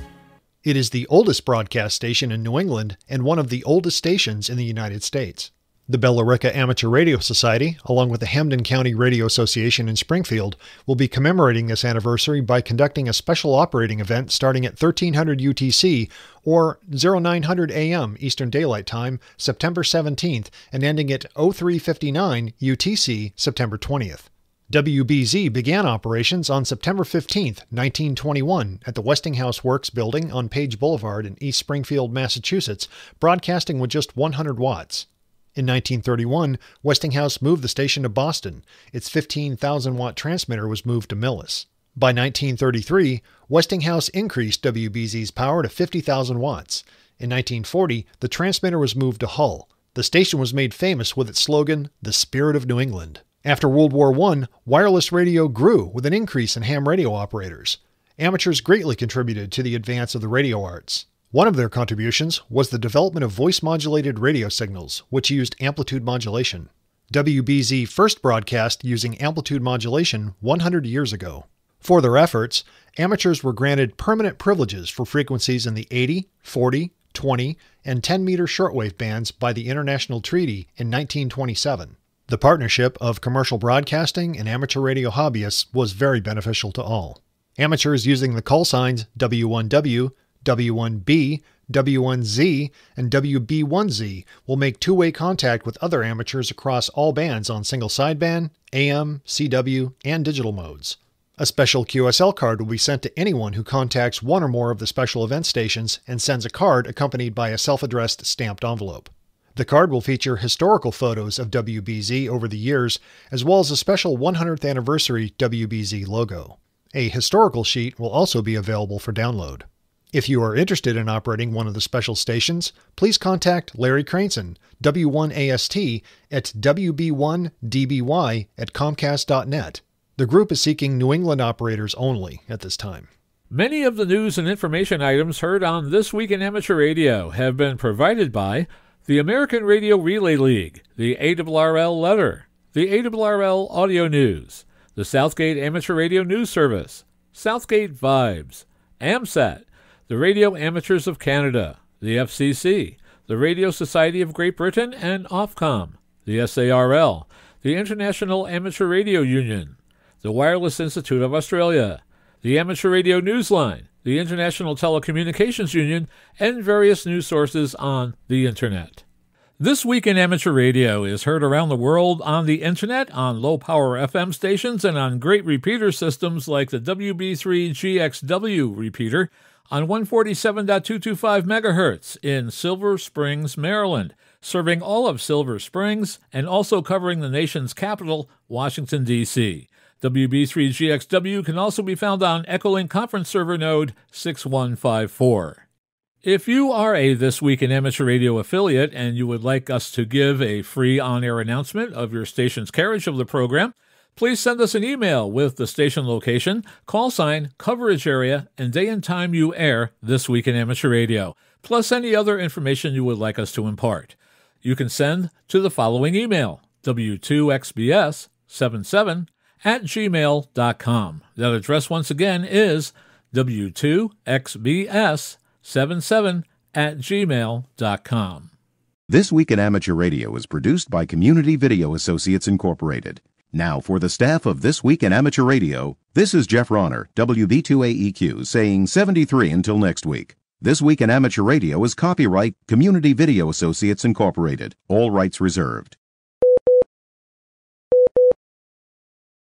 It is the oldest broadcast station in New England and one of the oldest stations in the United States. The Billerica Amateur Radio Society, along with the Hampden County Radio Association in Springfield, will be commemorating this anniversary by conducting a special operating event starting at 1300 UTC or 0900 AM Eastern Daylight Time, September 17th, and ending at 0359 UTC, September 20th. WBZ began operations on September 15, 1921, at the Westinghouse Works building on Page Boulevard in East Springfield, Massachusetts, broadcasting with just 100 watts. In 1931, Westinghouse moved the station to Boston. Its 15,000 watt transmitter was moved to Millis. By 1933, Westinghouse increased WBZ's power to 50,000 watts. In 1940, the transmitter was moved to Hull. The station was made famous with its slogan, The Spirit of New England. After World War I, wireless radio grew with an increase in ham radio operators. Amateurs greatly contributed to the advance of the radio arts. One of their contributions was the development of voice modulated radio signals, which used amplitude modulation. WBZ first broadcast using amplitude modulation 100 years ago. For their efforts, amateurs were granted permanent privileges for frequencies in the 80, 40, 20, and 10 meter shortwave bands by the International Treaty in 1927. The partnership of commercial broadcasting and amateur radio hobbyists was very beneficial to all. Amateurs using the call signs W1W, W1B, W1Z, and WB1Z will make two way contact with other amateurs across all bands on single sideband, AM, CW, and digital modes. A special QSL card will be sent to anyone who contacts one or more of the special event stations and sends a card accompanied by a self addressed stamped envelope. The card will feature historical photos of WBZ over the years, as well as a special 100th anniversary WBZ logo. A historical sheet will also be available for download. If you are interested in operating one of the special stations, please contact Larry Craneson, W1AST, at WB1DBY at Comcast.net. The group is seeking New England operators only at this time. Many of the news and information items heard on This Week in Amateur Radio have been provided by the American Radio Relay League, the ARRL Letter, the ARRL Audio News, the Southgate Amateur Radio News Service, Southgate Vibes, AMSAT, the Radio Amateurs of Canada, the FCC, the Radio Society of Great Britain, and Ofcom, the SARL, the International Amateur Radio Union, the Wireless Institute of Australia, the Amateur Radio Newsline, the International Telecommunications Union, and various news sources on the Internet. This Week in Amateur Radio is heard around the world on the Internet, on low power FM stations, and on great repeater systems like the WB3GXW repeater on 147.225 MHz in Silver Springs, Maryland, serving all of Silver Springs and also covering the nation's capital, Washington, D.C. WB3GXW can also be found on Echolink Conference Server Node 6154. If you are a This Week in Amateur Radio affiliate and you would like us to give a free on air announcement of your station's carriage of the program, please send us an email with the station location, call sign, coverage area, and day and time you air This Week in Amateur Radio, plus any other information you would like us to impart. You can send to the following email W2XBS77 at gmail.com. That address once again is W2XBS77 at gmail.com. This Week in Amateur Radio is produced by Community Video Associates Incorporated. Now, for the staff of This Week in Amateur Radio, this is Jeff Ronner, WB2AEQ, saying 73 until next week. This Week in Amateur Radio is copyright Community Video Associates Incorporated, all rights reserved.